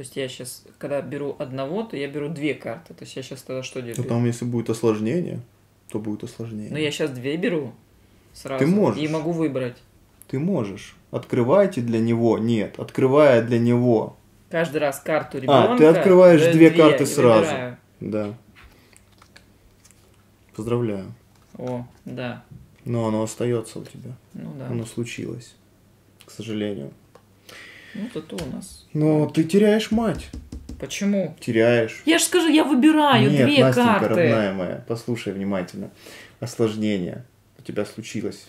То есть я сейчас, когда беру одного, то я беру две карты. То есть я сейчас тогда что Ну делаю? там, если будет осложнение, то будет осложнение. Ну я сейчас две беру сразу. Ты можешь. И могу выбрать. Ты можешь. Открывайте для него. Нет, открывая для него. Каждый раз карту ребенка. А, ты открываешь да, две карты сразу. выбираю. Да. Поздравляю. О, да. Но оно остается у тебя. Ну да. Оно случилось. К сожалению. Ну, зато у нас. Но ты теряешь мать. Почему? Теряешь. Я же скажу, я выбираю Нет, две Настенька, карты. родная моя, послушай внимательно. Осложнение у тебя случилось.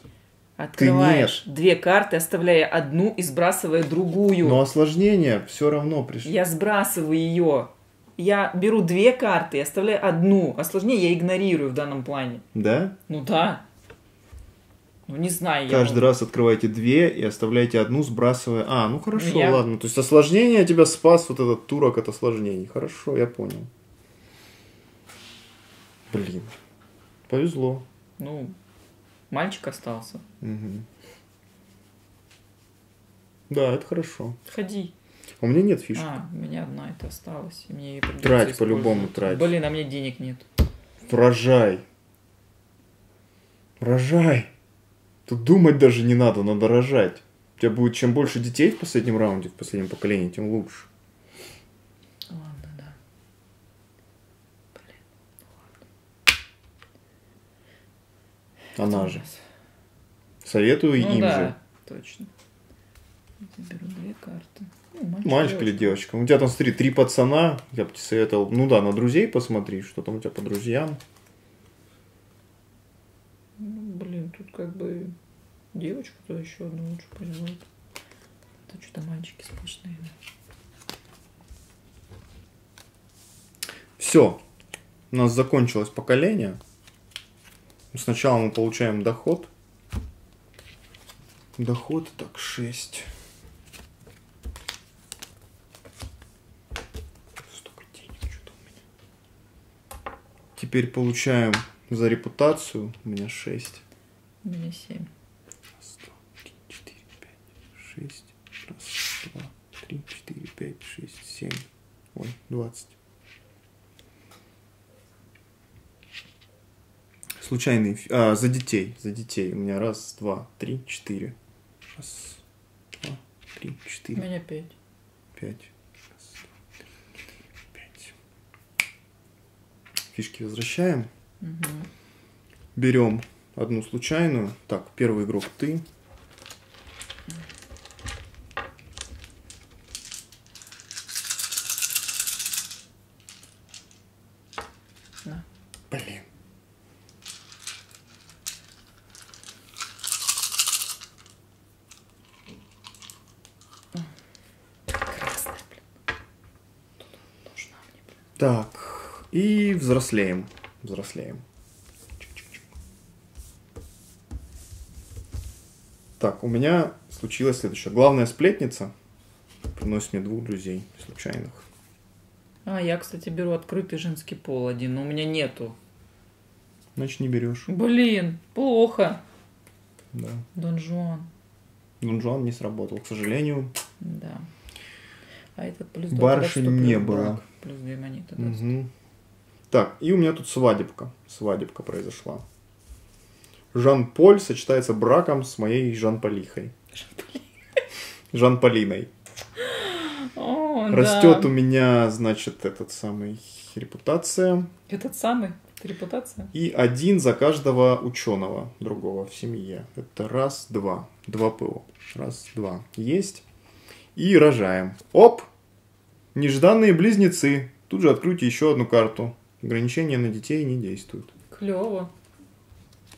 Открываешь две карты, оставляя одну и сбрасывая другую. Но осложнение все равно пришло. Я сбрасываю ее. Я беру две карты и оставляю одну. Осложнение я игнорирую в данном плане. Да? Ну да. Ну не знаю. я Каждый вот- раз открывайте две и оставляйте одну, сбрасывая. А, ну хорошо, Я- ладно. То есть осложнение тебя спас вот этот турок от осложнений. Хорошо, я понял. Блин. Повезло. Ну, мальчик остался. Мгм. Да, это хорошо. Ходи. У меня нет фишек. А, у меня одна это осталась. И мне Трать, по-любому трать. Блин, а мне денег нет. Рожай. Рожай. Тут думать даже не надо, надо рожать. У тебя будет чем больше детей в последнем раунде, в последнем поколении, тем лучше. Ладно, да. Она Кто же. у нас? Советую Ну им да, же. точно. Заберу две карты. Ну, мальчик, Мальчик или девочка. У тебя там, смотри, три пацана. Я бы тебе советовал. Ну да, на друзей посмотри, что там у тебя по друзьям. Ну, блин, тут как бы девочку, то еще одну лучше повезет. Это что-то мальчики сплошные. Все. У нас закончилось поколение. Сначала мы получаем доход. Доход, так, 6. Столько денег, что-то у меня. Теперь получаем за репутацию. У меня 6. У меня семь. Раз, два, три, четыре, пять, шесть. Раз, два, три, четыре, пять, шесть, семь. Ой, двадцать. Случайный... А, за детей. За детей. У меня раз, два, три, четыре. Раз, два, три, У четыре, меня пять. пять. Раз, два, три, четыре, пять. Фишки возвращаем. Мгм. Берем одну случайную. Так, первый игрок ты. На. Блин. Красная, блин. Тут нужна мне, блин. Так, и взрослеем. Взрослеем. Чик-чик-чик. Так, у меня случилось следующее. Главная сплетница приносит мне двух друзей случайных. А, я, кстати, беру открытый женский пол один, но у меня нету. Значит, не берешь. Блин, плохо. Да. Дон Жуан. Донжуан не сработал, к сожалению. Да. А этот плюс вступлю не было. брак. Плюс две монеты. да. Так, и у меня тут свадебка. Свадебка произошла. Жан-Поль сочетается браком с моей Жан-Полихой. Жан-Полиной. Растет да. у меня, значит, этот самый репутация. Этот самый? Репутация? И один за каждого ученого другого в семье. Это раз, два. Два ПО. Раз, два. Есть. И рожаем. Оп! Нежданные близнецы. Тут же откройте еще одну карту. Ограничения на детей не действуют. Клево.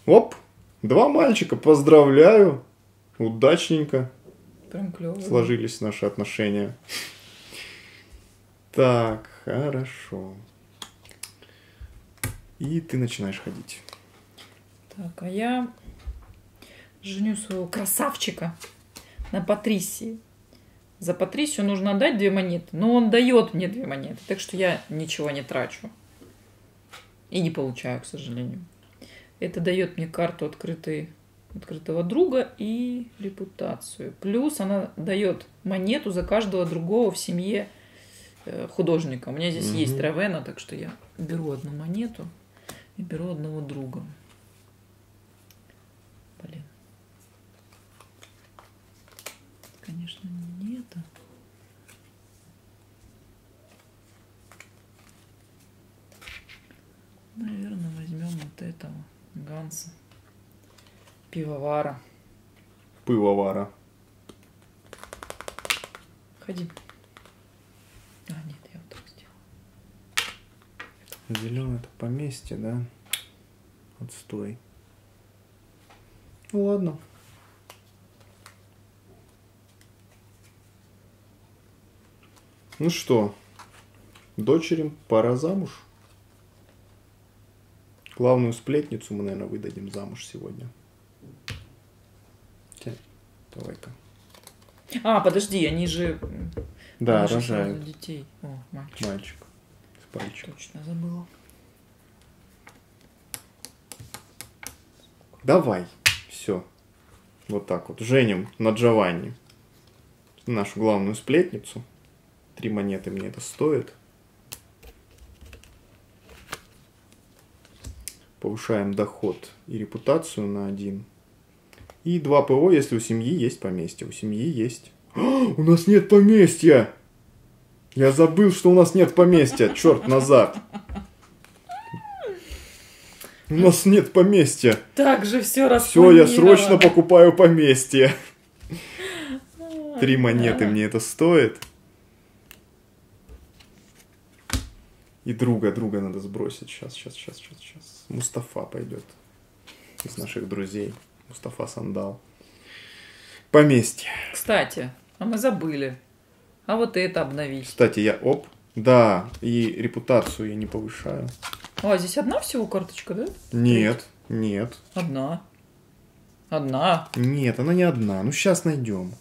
Оп! Два мальчика. Поздравляю. Удачненько Прям клево. сложились наши отношения. Так, хорошо. И ты начинаешь ходить. Так, а я женю своего красавчика на Патрисии За Патрисию нужно отдать две монеты, но он дает мне две монеты, так что я ничего не трачу. И не получаю, к сожалению. Это дает мне карту открытой, открытого друга и репутацию. Плюс она дает монету за каждого другого в семье э, художника. У меня здесь Мгм. есть Равена, так что я беру одну монету и беру одного друга. Блин. Конечно, не это. Наверное, возьмем вот этого Ганса. Пивовара. Пыловара. Ходи. А, нет, я вот так сделала. Зеленое это поместье, да? Отстой. Ну ладно. Ну что, дочерям пора замуж. Главную сплетницу мы, наверное, выдадим замуж сегодня. Давай-ка. А, подожди, они же... Да, они же рожают детей. О, мальчик. мальчик с пальчиком. Точно забыла. Давай. Все. Вот так вот. Женим на Джованни. Нашу главную сплетницу. Три монеты мне это стоит. Повышаем доход и репутацию на один. И два ПО, если у семьи есть поместье. У семьи есть. А, у нас нет поместья! Я забыл, что у нас нет поместья. Черт, назад. У нас нет поместья. Так же все Все, я срочно покупаю поместье. Три монеты мне это стоит. И друга, друга надо сбросить. Сейчас, сейчас, сейчас, сейчас, сейчас. Мустафа пойдет. Из наших друзей. Мустафа Сандал. Поместье. Кстати, а мы забыли. А вот это обновить. Кстати, я оп. Да, и репутацию я не повышаю. А, здесь одна всего карточка, да? Нет, нет, Одна. Одна. нет, она не одна. Ну, сейчас найдем.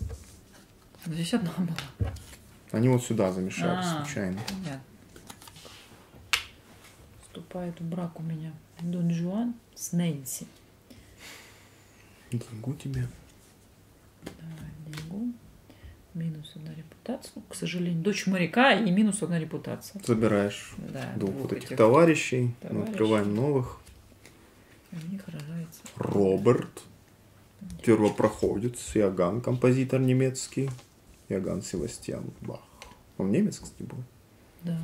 Здесь одна была. Они вот сюда замешались А, случайно. Понятно. Вступает в брак у меня Дон Жуан с Нэнси. Могу тебе. Давай, Диего. Минус одна репутация. Ну, к сожалению, дочь моряка и минус одна репутация. Забираешь Да, двух вот этих товарищей. Мы товарищей. открываем новых. У них рожается. Роберт. Первопроходец. Иоганн, композитор немецкий. Иоганн Севастьян Бах. Он немец, кстати, был. Да.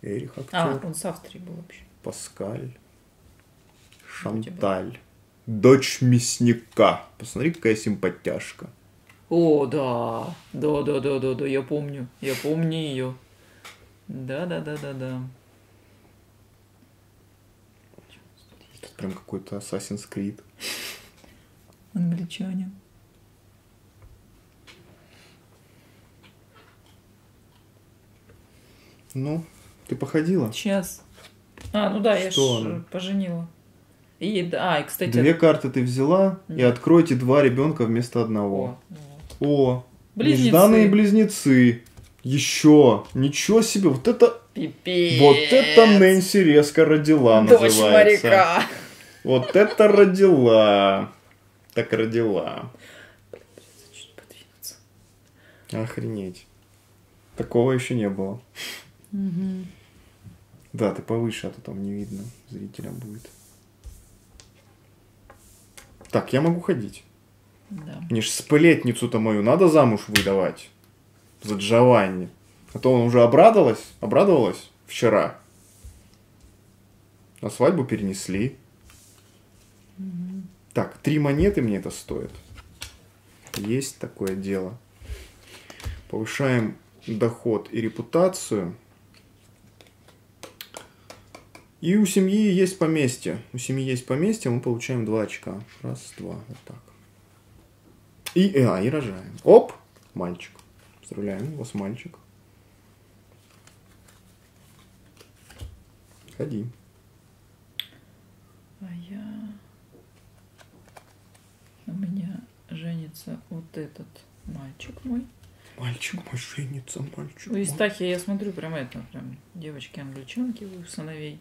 Эрих А, актер. он с Австрии был вообще. Паскаль. Шанталь. Дочь мясника. Посмотри, какая симпатяшка. О, да. Да, да, да, да, да, я помню. Я помню ее. Да, да, да, да, да. Это прям какой-то Assassin's Creed. Англичане. Ну, ты походила? Сейчас. А, ну да, я Что ж она? поженила. И, да, а, и, кстати... Две карты ты взяла, и Нет. откройте два ребенка вместо одного. О, вот. О, Близнецы. нежданные близнецы. Еще. Ничего себе. Вот это, Пипец. вот это Нэнси резко родила, Дочь называется. моряка. Вот это родила. Так родила. Охренеть. Такого еще не было. Мгм. Да, ты повыше, а то там не видно. Зрителям будет. Так, я могу ходить. Да. Мне ж сплетницу-то мою надо замуж выдавать. За Джованни. А то он уже обрадовалась, обрадовалась вчера. А свадьбу перенесли. Так, три монеты мне это стоит. Есть такое дело. Повышаем доход и репутацию. И у семьи есть поместье. У семьи есть поместье, мы получаем два очка. Раз, два, вот так. И, э, а, и рожаем. Оп, мальчик. Поздравляем, у вас мальчик. Ходи. А я... У меня женится вот этот мальчик мой. Мальчик мой женится, мальчик У. Истахи я смотрю прям это, прям девочки-англичанки у сыновей.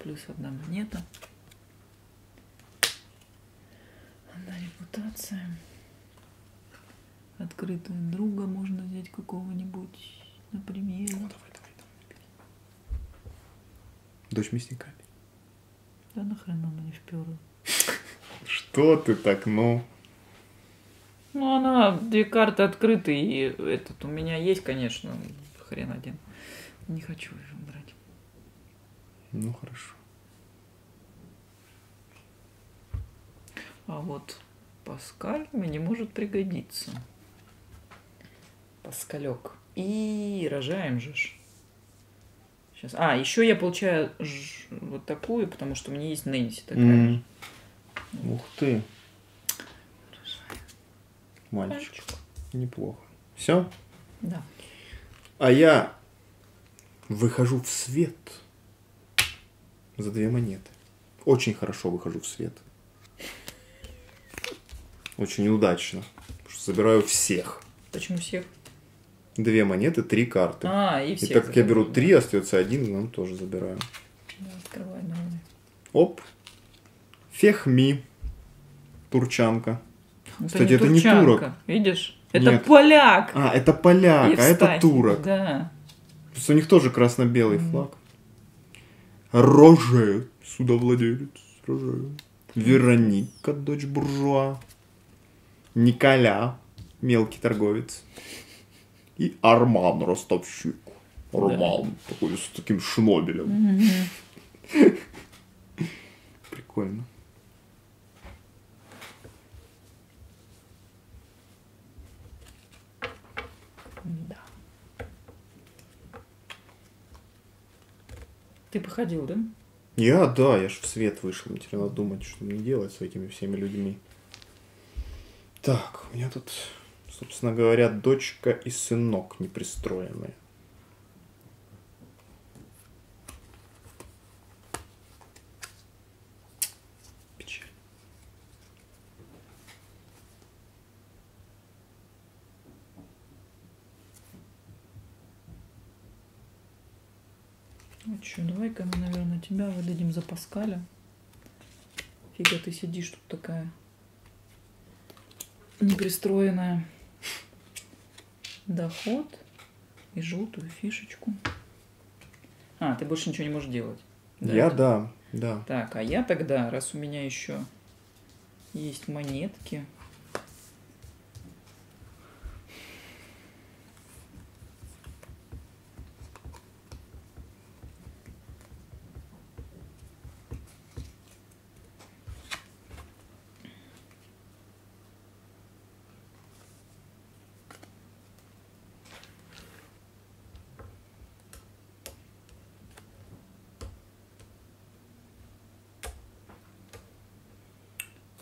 Плюс одна монета. Одна репутация. Открытого друга можно взять какого-нибудь, например. Давай, давай, давай. Дочь мясника. Да нахрен она не вперла. Что ты так, ну? Ну, она, две карты открыты, и этот у меня есть, конечно, хрен один. Не хочу его брать. Ну, хорошо. А вот Паскаль мне может пригодиться. Паскалек. И рожаем же. ж. Сейчас. А, еще я получаю ж- вот такую, потому что у меня есть Нэнси такая. М. Ух ты. Мальчик. Мальчик. Неплохо. Все? Да. А я выхожу в свет за две монеты. Очень хорошо выхожу в свет. Очень удачно. Потому что забираю всех. Почему всех? Две монеты, три карты. А, и И всех. так как я беру три, остается один, и нам тоже забираю. Да, открывай, давай. Оп. Фехми. Турчанка. Ну, Кстати, это не турчанка, турок. Видишь? Это Нет. поляк. А, это поляк, а это турок. Да. Просто у них тоже красно-белый Мгм. флаг. Роже, судовладелец, Роже. Вероника, дочь буржуа. Николя, мелкий торговец. И Арман, ростовщик. Арман, такой с таким шнобелем. Прикольно. Да. Ты походил, да? Я, да, я ж в свет вышел. Мне теперь надо думать, что мне делать с этими всеми людьми. Так, у меня тут, собственно говоря, дочка и сынок непристроенные. Что, давай-ка мы, наверное, тебя выдадим за Паскаля. Фига ты сидишь тут такая непристроенная. Доход и желтую фишечку. А, ты больше ничего не можешь делать. я, это- да, да. Так, а я тогда, раз у меня еще есть монетки.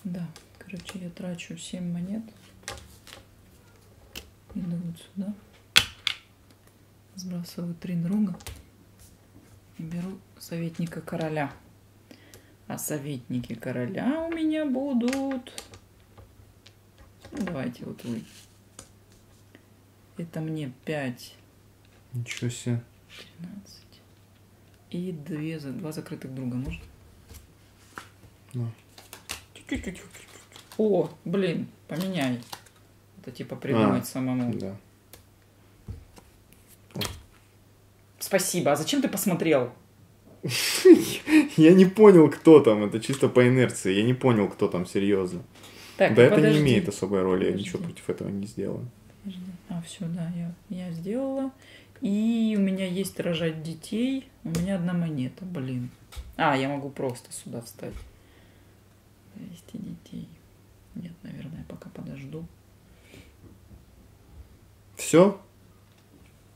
Да, короче, я трачу 7 монет. Иду вот сюда. Сбрасываю три друга. И беру советника короля. А советники короля у меня будут... Ну, давайте вот вы. Это мне 5, Ничего себе. 13. И две, за- два закрытых друга, может? На. Чуть-чуть. О, блин, поменяй. Это типа придумать А, самому. Да. Спасибо. А зачем ты посмотрел? Я не понял, кто там. Это чисто по инерции. Я не понял, кто там, серьезно. Так, да ну это подожди. не имеет особой роли. Я Подожди. ничего против этого не сделаю. Подожди. А, все, да, я, я сделала. И у меня есть рожать детей. У меня одна монета, блин. А, я могу просто сюда встать. Завести детей. Нет, наверное, пока подожду. Все,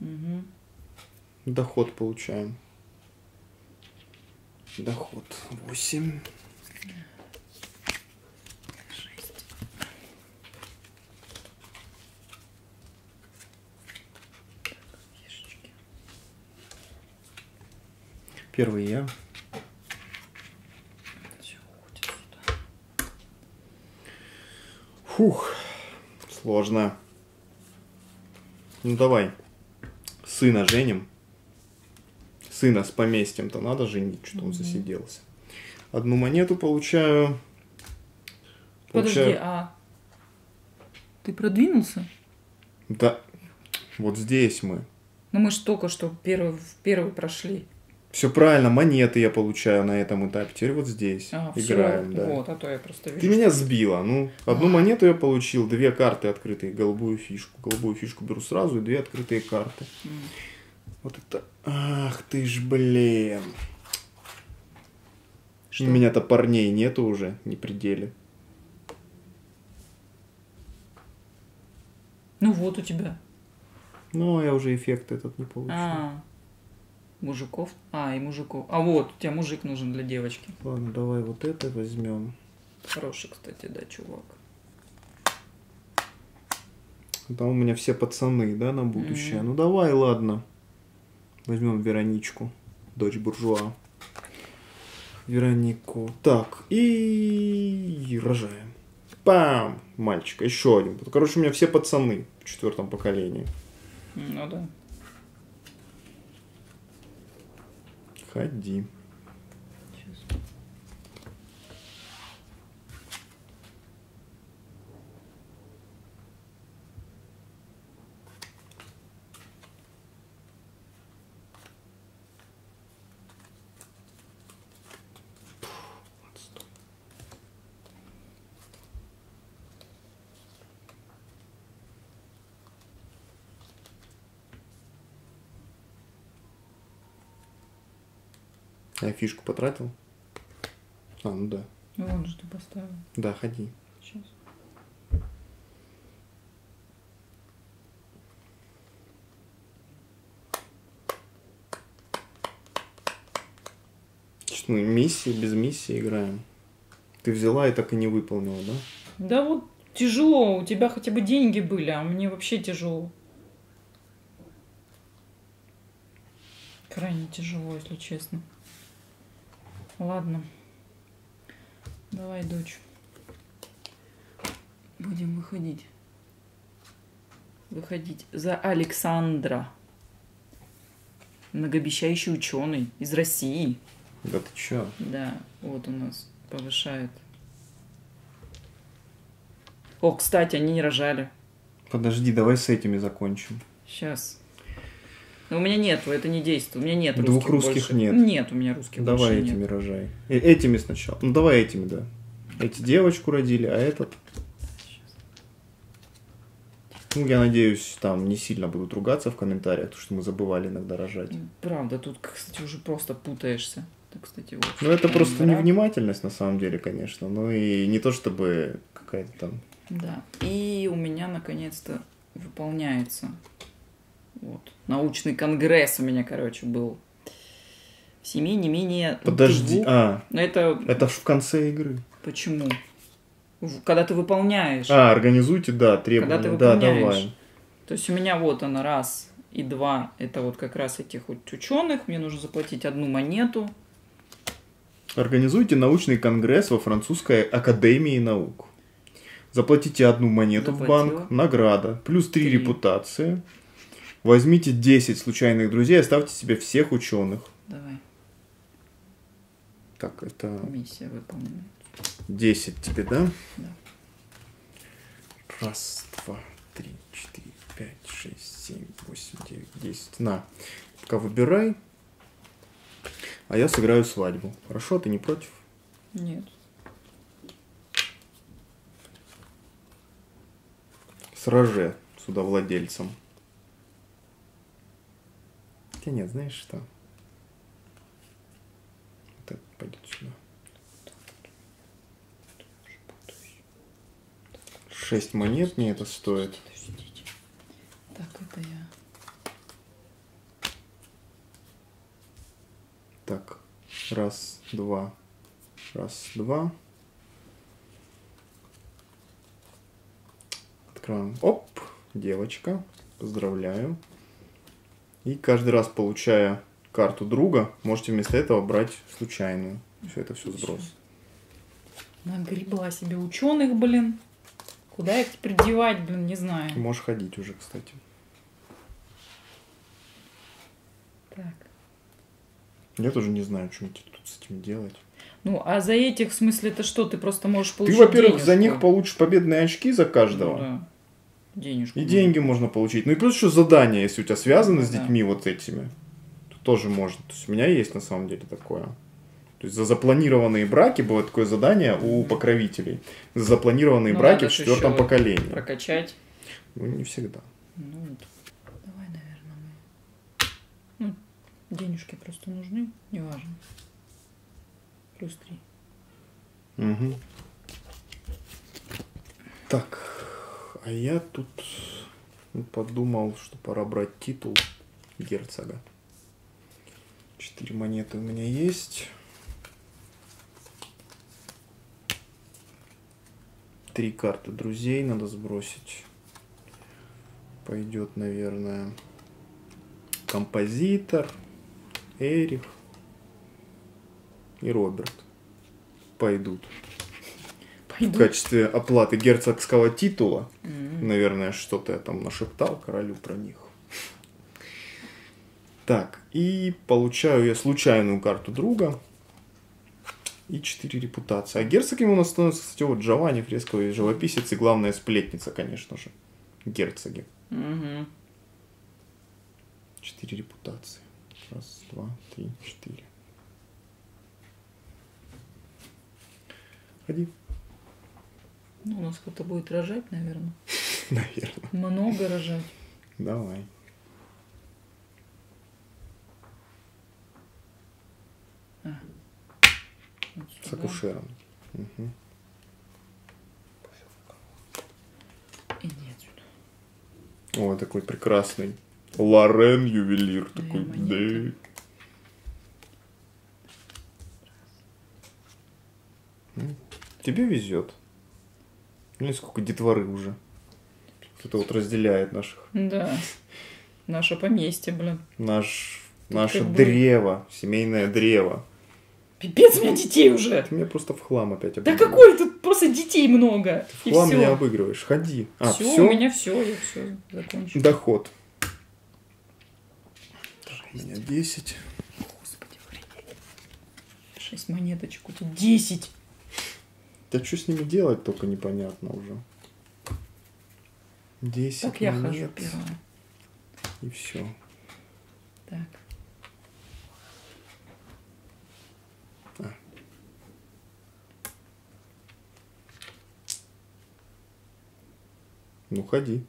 Угу. доход получаем. Доход 8. Шесть. Так, фишечки. Первый я. Фух, сложно. Ну давай. Сына женим. Сына с поместьем-то надо женить, что он Мгм. засиделся. Одну монету получаю. Подожди, Получаю- а ты продвинулся? Да. Вот здесь мы. Ну мы ж только что первый, первый прошли. Все правильно, монеты я получаю на этом этапе. Теперь вот здесь А, играем, да. Вот, а то я просто вижу. Ты меня сбила. Ну, одну монету я получил, две карты открытые, голубую фишку. Голубую фишку беру сразу и две открытые карты. М. Вот это... Ах ты ж, блин. Что? У меня-то парней нету уже, не пределе. Ну вот у тебя. Ну, а я уже эффект этот не получил. А, мужиков. А, и мужиков. А вот, у тебя мужик нужен для девочки. Ладно, давай вот это возьмем. Хороший, кстати, да, чувак. Там у меня все пацаны, да, на будущее. Мгм. Ну давай, ладно. Возьмем Вероничку, дочь буржуа. Веронику. Так, и рожаем. Пам! Мальчика, еще один. Короче, у меня все пацаны в четвертом поколении. Ну да. Ходи. Сейчас. А Я фишку потратил? А, ну да. Ну, Вон же ты поставил. Да, ходи. Сейчас. Что мы миссии без миссии играем? Ты взяла и так и не выполнила, да? Да вот тяжело. У тебя хотя бы деньги были, а мне вообще тяжело. Крайне тяжело, если честно. Ладно. Давай, дочь. Будем выходить. Выходить за Александра. Многообещающий ученый из России. Да ты чё? Да, вот у нас повышает. О, кстати, они не рожали. Подожди, давай с этими закончим. Сейчас. Но у меня нет, это не действует. У меня нет Двух русских русских больше. нет. Нет, у меня русских Давай больше этими нет. рожай. Э, этими сначала. Ну давай этими, да. Эти девочку родили, а этот... Ну, я надеюсь, там не сильно будут ругаться в комментариях, потому что мы забывали иногда рожать. Правда, тут, кстати, уже просто путаешься. Это, кстати, вот. Ну, это просто брак. невнимательность на самом деле, конечно. Ну и не то чтобы какая-то там... Да. И у меня наконец-то выполняется. Вот. Научный конгресс у меня, короче, был. В семи не менее Подожди, двух- а, Но это это ж в конце игры. почему? В- Когда ты выполняешь. А, организуйте, да, требования. Когда ты да, выполняешь. давай. То есть у меня вот она раз и два. Это вот как раз этих вот ученых. Мне нужно заплатить одну монету. Организуйте научный конгресс во французской академии наук. Заплатите одну монету в Заплатила. банк, награда, плюс три Три. репутации. Возьмите 10 случайных друзей, оставьте себе всех ученых. Давай, Так, это миссия выполнена. 10 тебе, да? Да. Раз, два, три, четыре, пять, шесть, семь, восемь, девять, десять. На, пока выбирай. А я сыграю свадьбу. Хорошо, ты не против? Нет. Сраже сюда владельцем. Хотя нет, знаешь что? Вот это пойдет сюда. Шесть монет мне это стоит. Подождите. Так, это я. Так, раз, два, раз, два. Открываем. Оп, девочка. Поздравляю. И каждый раз, получая карту друга, можете вместо этого брать случайную. Все это все сброс. Нагребла себе ученых, блин. Куда их теперь девать, блин, не знаю. Можешь ходить уже, кстати. Так. Я тоже не знаю, что мне тут с этим делать. Ну, а за этих, в смысле, это что? Ты просто можешь Ты, получить во-первых, за денежку. них получишь победные очки за Ну каждого. да. Денежку. И деньги можно получить. Ну и плюс еще задания, если у тебя связаны с Да. детьми вот этими, то тоже можно. То есть у меня есть на самом деле такое. То есть за запланированные браки было такое задание у покровителей. За запланированные Ну, браки в четвертом поколении. Прокачать. Ну, не всегда. Ну, вот. Давай, наверное, мы... Ну, денежки просто нужны, неважно. Плюс три. Мгм. Так, а я тут ну, подумал, что пора брать титул герцога. Четыре монеты у меня есть. Три карты друзей надо сбросить. Пойдет, наверное, композитор, Эрих и Роберт. Пойдут в Пойду. качестве оплаты герцогского титула. М. Наверное, что-то я там нашептал королю про них. Так, и получаю я случайную карту друга и 4 репутации. А герцогами у нас становится, кстати, вот Джованни, фресковый живописец и главная сплетница, конечно же. Герцоги. Мгм. 4 репутации. Раз, два, три, четыре. Ходи. Ну, у нас кто-то будет рожать, наверное. Наверное. Много рожать. Давай. Вот С акушером. Мгм. Иди отсюда. О, такой прекрасный. Лорен ювелир. Такой, да. Тебе везет. Ну, сколько детворы уже. Это вот разделяет наших. Да. Наше поместье, блин. Наш, Тут наше как бы- древо. Семейное древо. Пипец, у меня детей уже. Ты меня просто в хлам опять Да обыгрываешь. какой тут просто детей много. В И хлам меня обыгрываешь. Ходи. А, все, все? у меня все, я все закончил. Доход. У меня 10. Господи, охренеть. Шесть монеточек, у тебя десять. Да что с ними делать, только непонятно уже. 10 Так я хожу первая. И все. Так. Ну, ходи.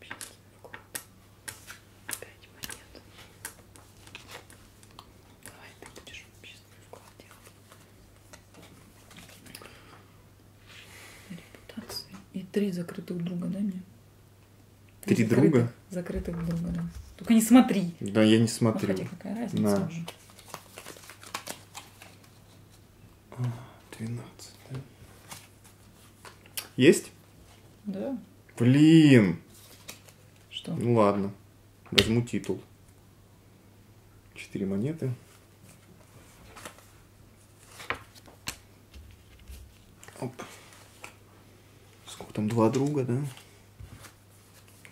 Общественный вклад. Пять монет. Давай ты будешь общественный вклад делать. Репутация. И три закрытых друга, да, мне? Три закрытых- друга? Закрытых друга, да. Только не смотри. Да, я не Ну, смотрю. хотя какая разница На. уже. 12, да? Есть? Да. Блин. Что? Ну ладно. Возьму титул. Четыре монеты. Оп. Сколько там? Два друга, да?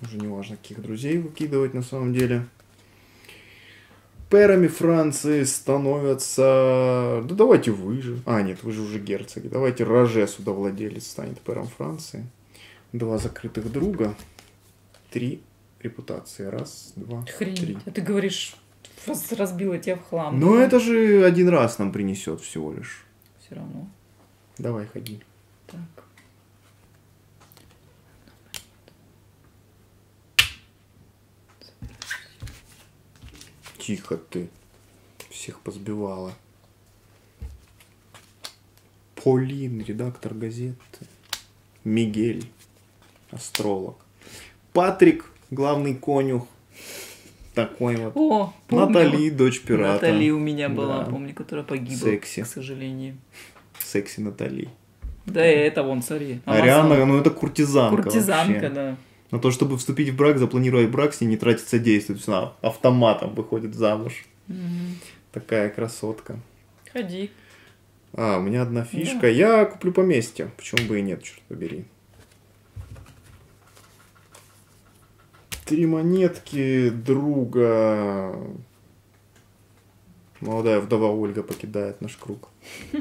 Уже не важно, каких друзей выкидывать на самом деле. Пэрами Франции становятся... Да давайте вы же. А, нет, вы же уже герцоги. Давайте Роже сюда владелец станет пэром Франции. Два закрытых друга. Три репутации. Раз, два, три. Охренеть. А ты говоришь, раз- разбила тебя в хлам. Но это же один раз нам принесет всего лишь. Все равно. Давай, ходи. Так. Тихо ты. Всех позбивала. Полин, редактор газеты. Мигель, астролог. Патрик, главный конюх. Такой вот. О, помню. Натали, дочь пирата. Натали у меня была, Да. помню, которая погибла, Секси. к сожалению. Секси Натали. Да это вон, смотри. Ариана, ну это куртизанка Куртизанка, вообще. да. На то, чтобы вступить в брак, запланировать брак, с ней не тратится действие. То есть она автоматом выходит замуж. Мгм. Такая красотка. Ходи. А, у меня одна фишка. Я куплю поместье. Почему бы и нет, черт побери. Три монетки друга. Молодая вдова Ольга покидает наш круг.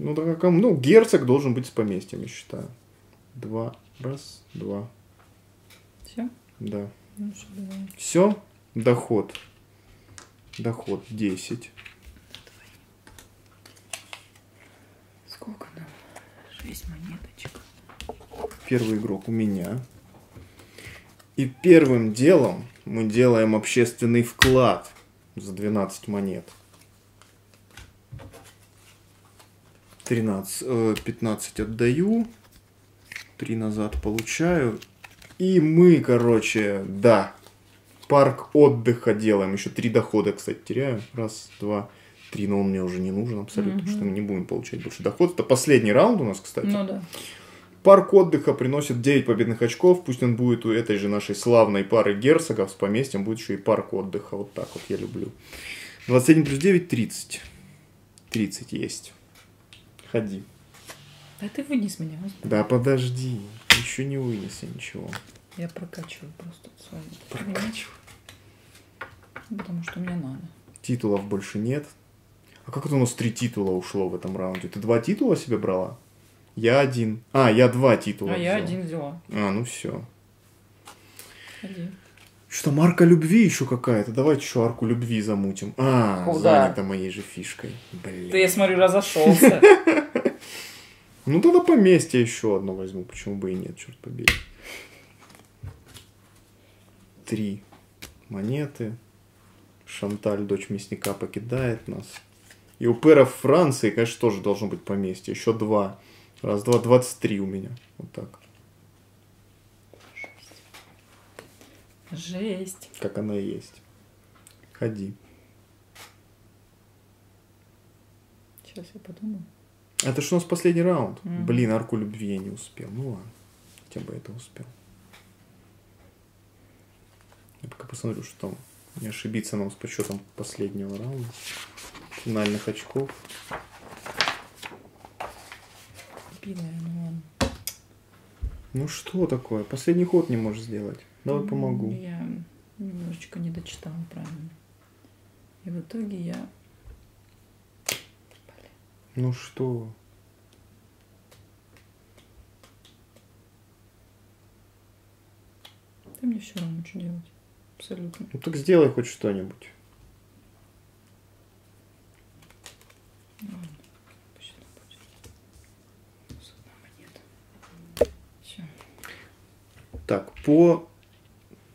Ну, так как, ну, герцог должен быть с поместьем, я считаю. Два, раз, два. Все? Да. Ну, что, давай. Все, доход. Доход 10. Сколько нам? Шесть монеточек. Первый игрок у меня. И первым делом мы делаем общественный вклад за 12 монет. 13, э, 15 отдаю. 3 назад получаю. И мы, короче, да, парк отдыха делаем. Еще три дохода, кстати, теряю. Раз, два, три. Но он мне уже не нужен абсолютно, потому что мы не будем получать больше доход. Это последний раунд у нас, кстати. Ну да. Парк отдыха приносит 9 победных очков. Пусть он будет у этой же нашей славной пары герцогов с поместьем. Будет еще и парк отдыха. Вот так вот я люблю. 21 плюс 9 – 30. 30 есть. Ходи. Да ты вынес меня. господи. Да подожди. Еще не вынес я ничего. Я прокачиваю просто свою. Прокачивай. Потому что мне надо. Титулов больше нет. А как это у нас три титула ушло в этом раунде? Ты два титула себе брала? Я один. А, я два титула А я взял. один взяла. А, ну все. Один. Что там арка любви еще какая-то? Давайте еще арку любви замутим. А, Куда? занято моей же фишкой. Блин. Ты, я смотрю, разошелся. Ну тогда поместье еще одно возьму. Почему бы и нет, черт побери. Три монеты. Шанталь, дочь мясника, покидает нас. И у пэров Франции, конечно, тоже должно быть поместье. Еще два. Раз, два, двадцать три у меня. Вот так. Жесть. Как она и есть. Ходи. Сейчас я подумаю. Это ж у нас последний раунд. Мгм. Блин, арку любви я не успел. Ну ладно. Хотя бы это успел. Я пока посмотрю, что там. Не ошибиться нам с подсчетом последнего раунда. Финальных очков. Пилая, ну ладно. Ну что такое? Последний ход не можешь сделать. Давай М, помогу. Я немножечко не дочитала правильно. И в итоге я... Ну что? Да мне все равно, что делать. Абсолютно. Ну так сделай хоть что-нибудь. Так, по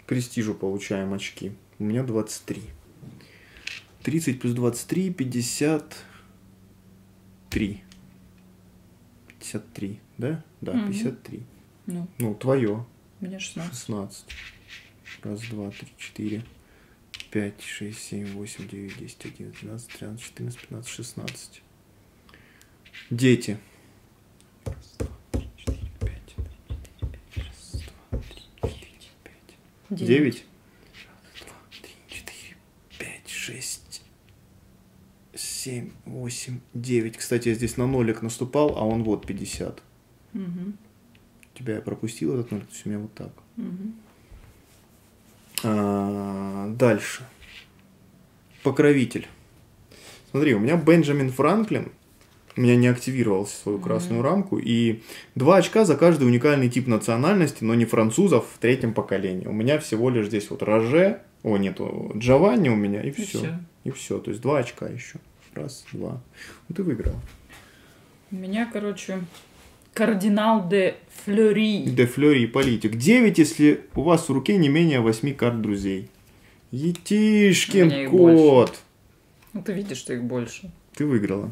престижу получаем очки. У меня 23. 30 плюс 23, 53. 53, да? Да, Мгм. 53. Ну, Ну, твое. меня 16. 16. Раз, два, три, четыре, пять, шесть, семь, восемь, девять, десять, одиннадцать, двенадцать, тринадцать, четырнадцать, пятнадцать, шестнадцать. Дети. Раз, два, три, четыре, пять. Раз, два, три, четыре, пять. Девять? 7, 8, 9. Кстати, я здесь на нолик наступал, а он вот 50. Угу. Тебя я пропустил этот нолик, то есть у меня вот так. Угу. А, дальше. Покровитель. Смотри, у меня Бенджамин Франклин, у меня не активировался свою красную mm-hmm. рамку, и два очка за каждый уникальный тип национальности, но не французов в третьем поколении. У меня всего лишь здесь вот Роже, о, нет Джованни у меня, и, все. все. И все, то есть два очка еще. Раз, два. Ну ты выиграл. У меня, короче, кардинал де Флори. Де Флори и политик. 9, если у вас в руке не менее 8 карт друзей. Етишкин кот. Ну, ты видишь, что их больше. Ты выиграла.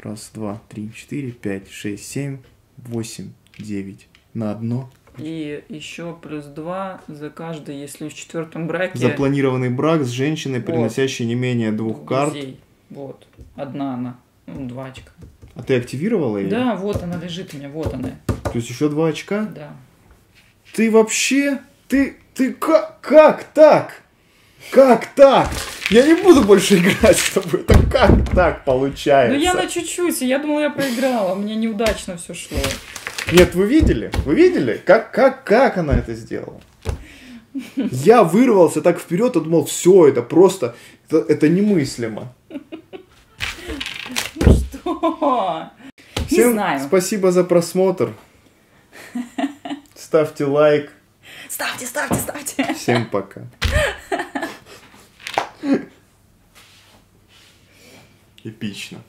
Раз, два, три, четыре, пять, шесть, семь, восемь, девять. На одно. И еще плюс два за каждый, если в четвертом браке... Запланированный брак с женщиной, Вот. приносящей не менее двух карт. Вот. Одна она. Ну, два очка. А ты активировала ее? Да, вот она лежит у меня, вот она. То есть еще два очка? Да. Ты вообще? Ты, ты как, как так? Как так? Я не буду больше играть с тобой. Это как так получается? Ну я на чуть-чуть, я думала, я проиграла, мне неудачно все шло. Нет, вы видели? Вы видели? Как, как, как она это сделала? Я вырвался так вперед и думал, все, это просто, это, это немыслимо. Что? Не Всем знаю. спасибо за просмотр. Ставьте лайк. Ставьте, ставьте, ставьте. Всем пока. Эпично.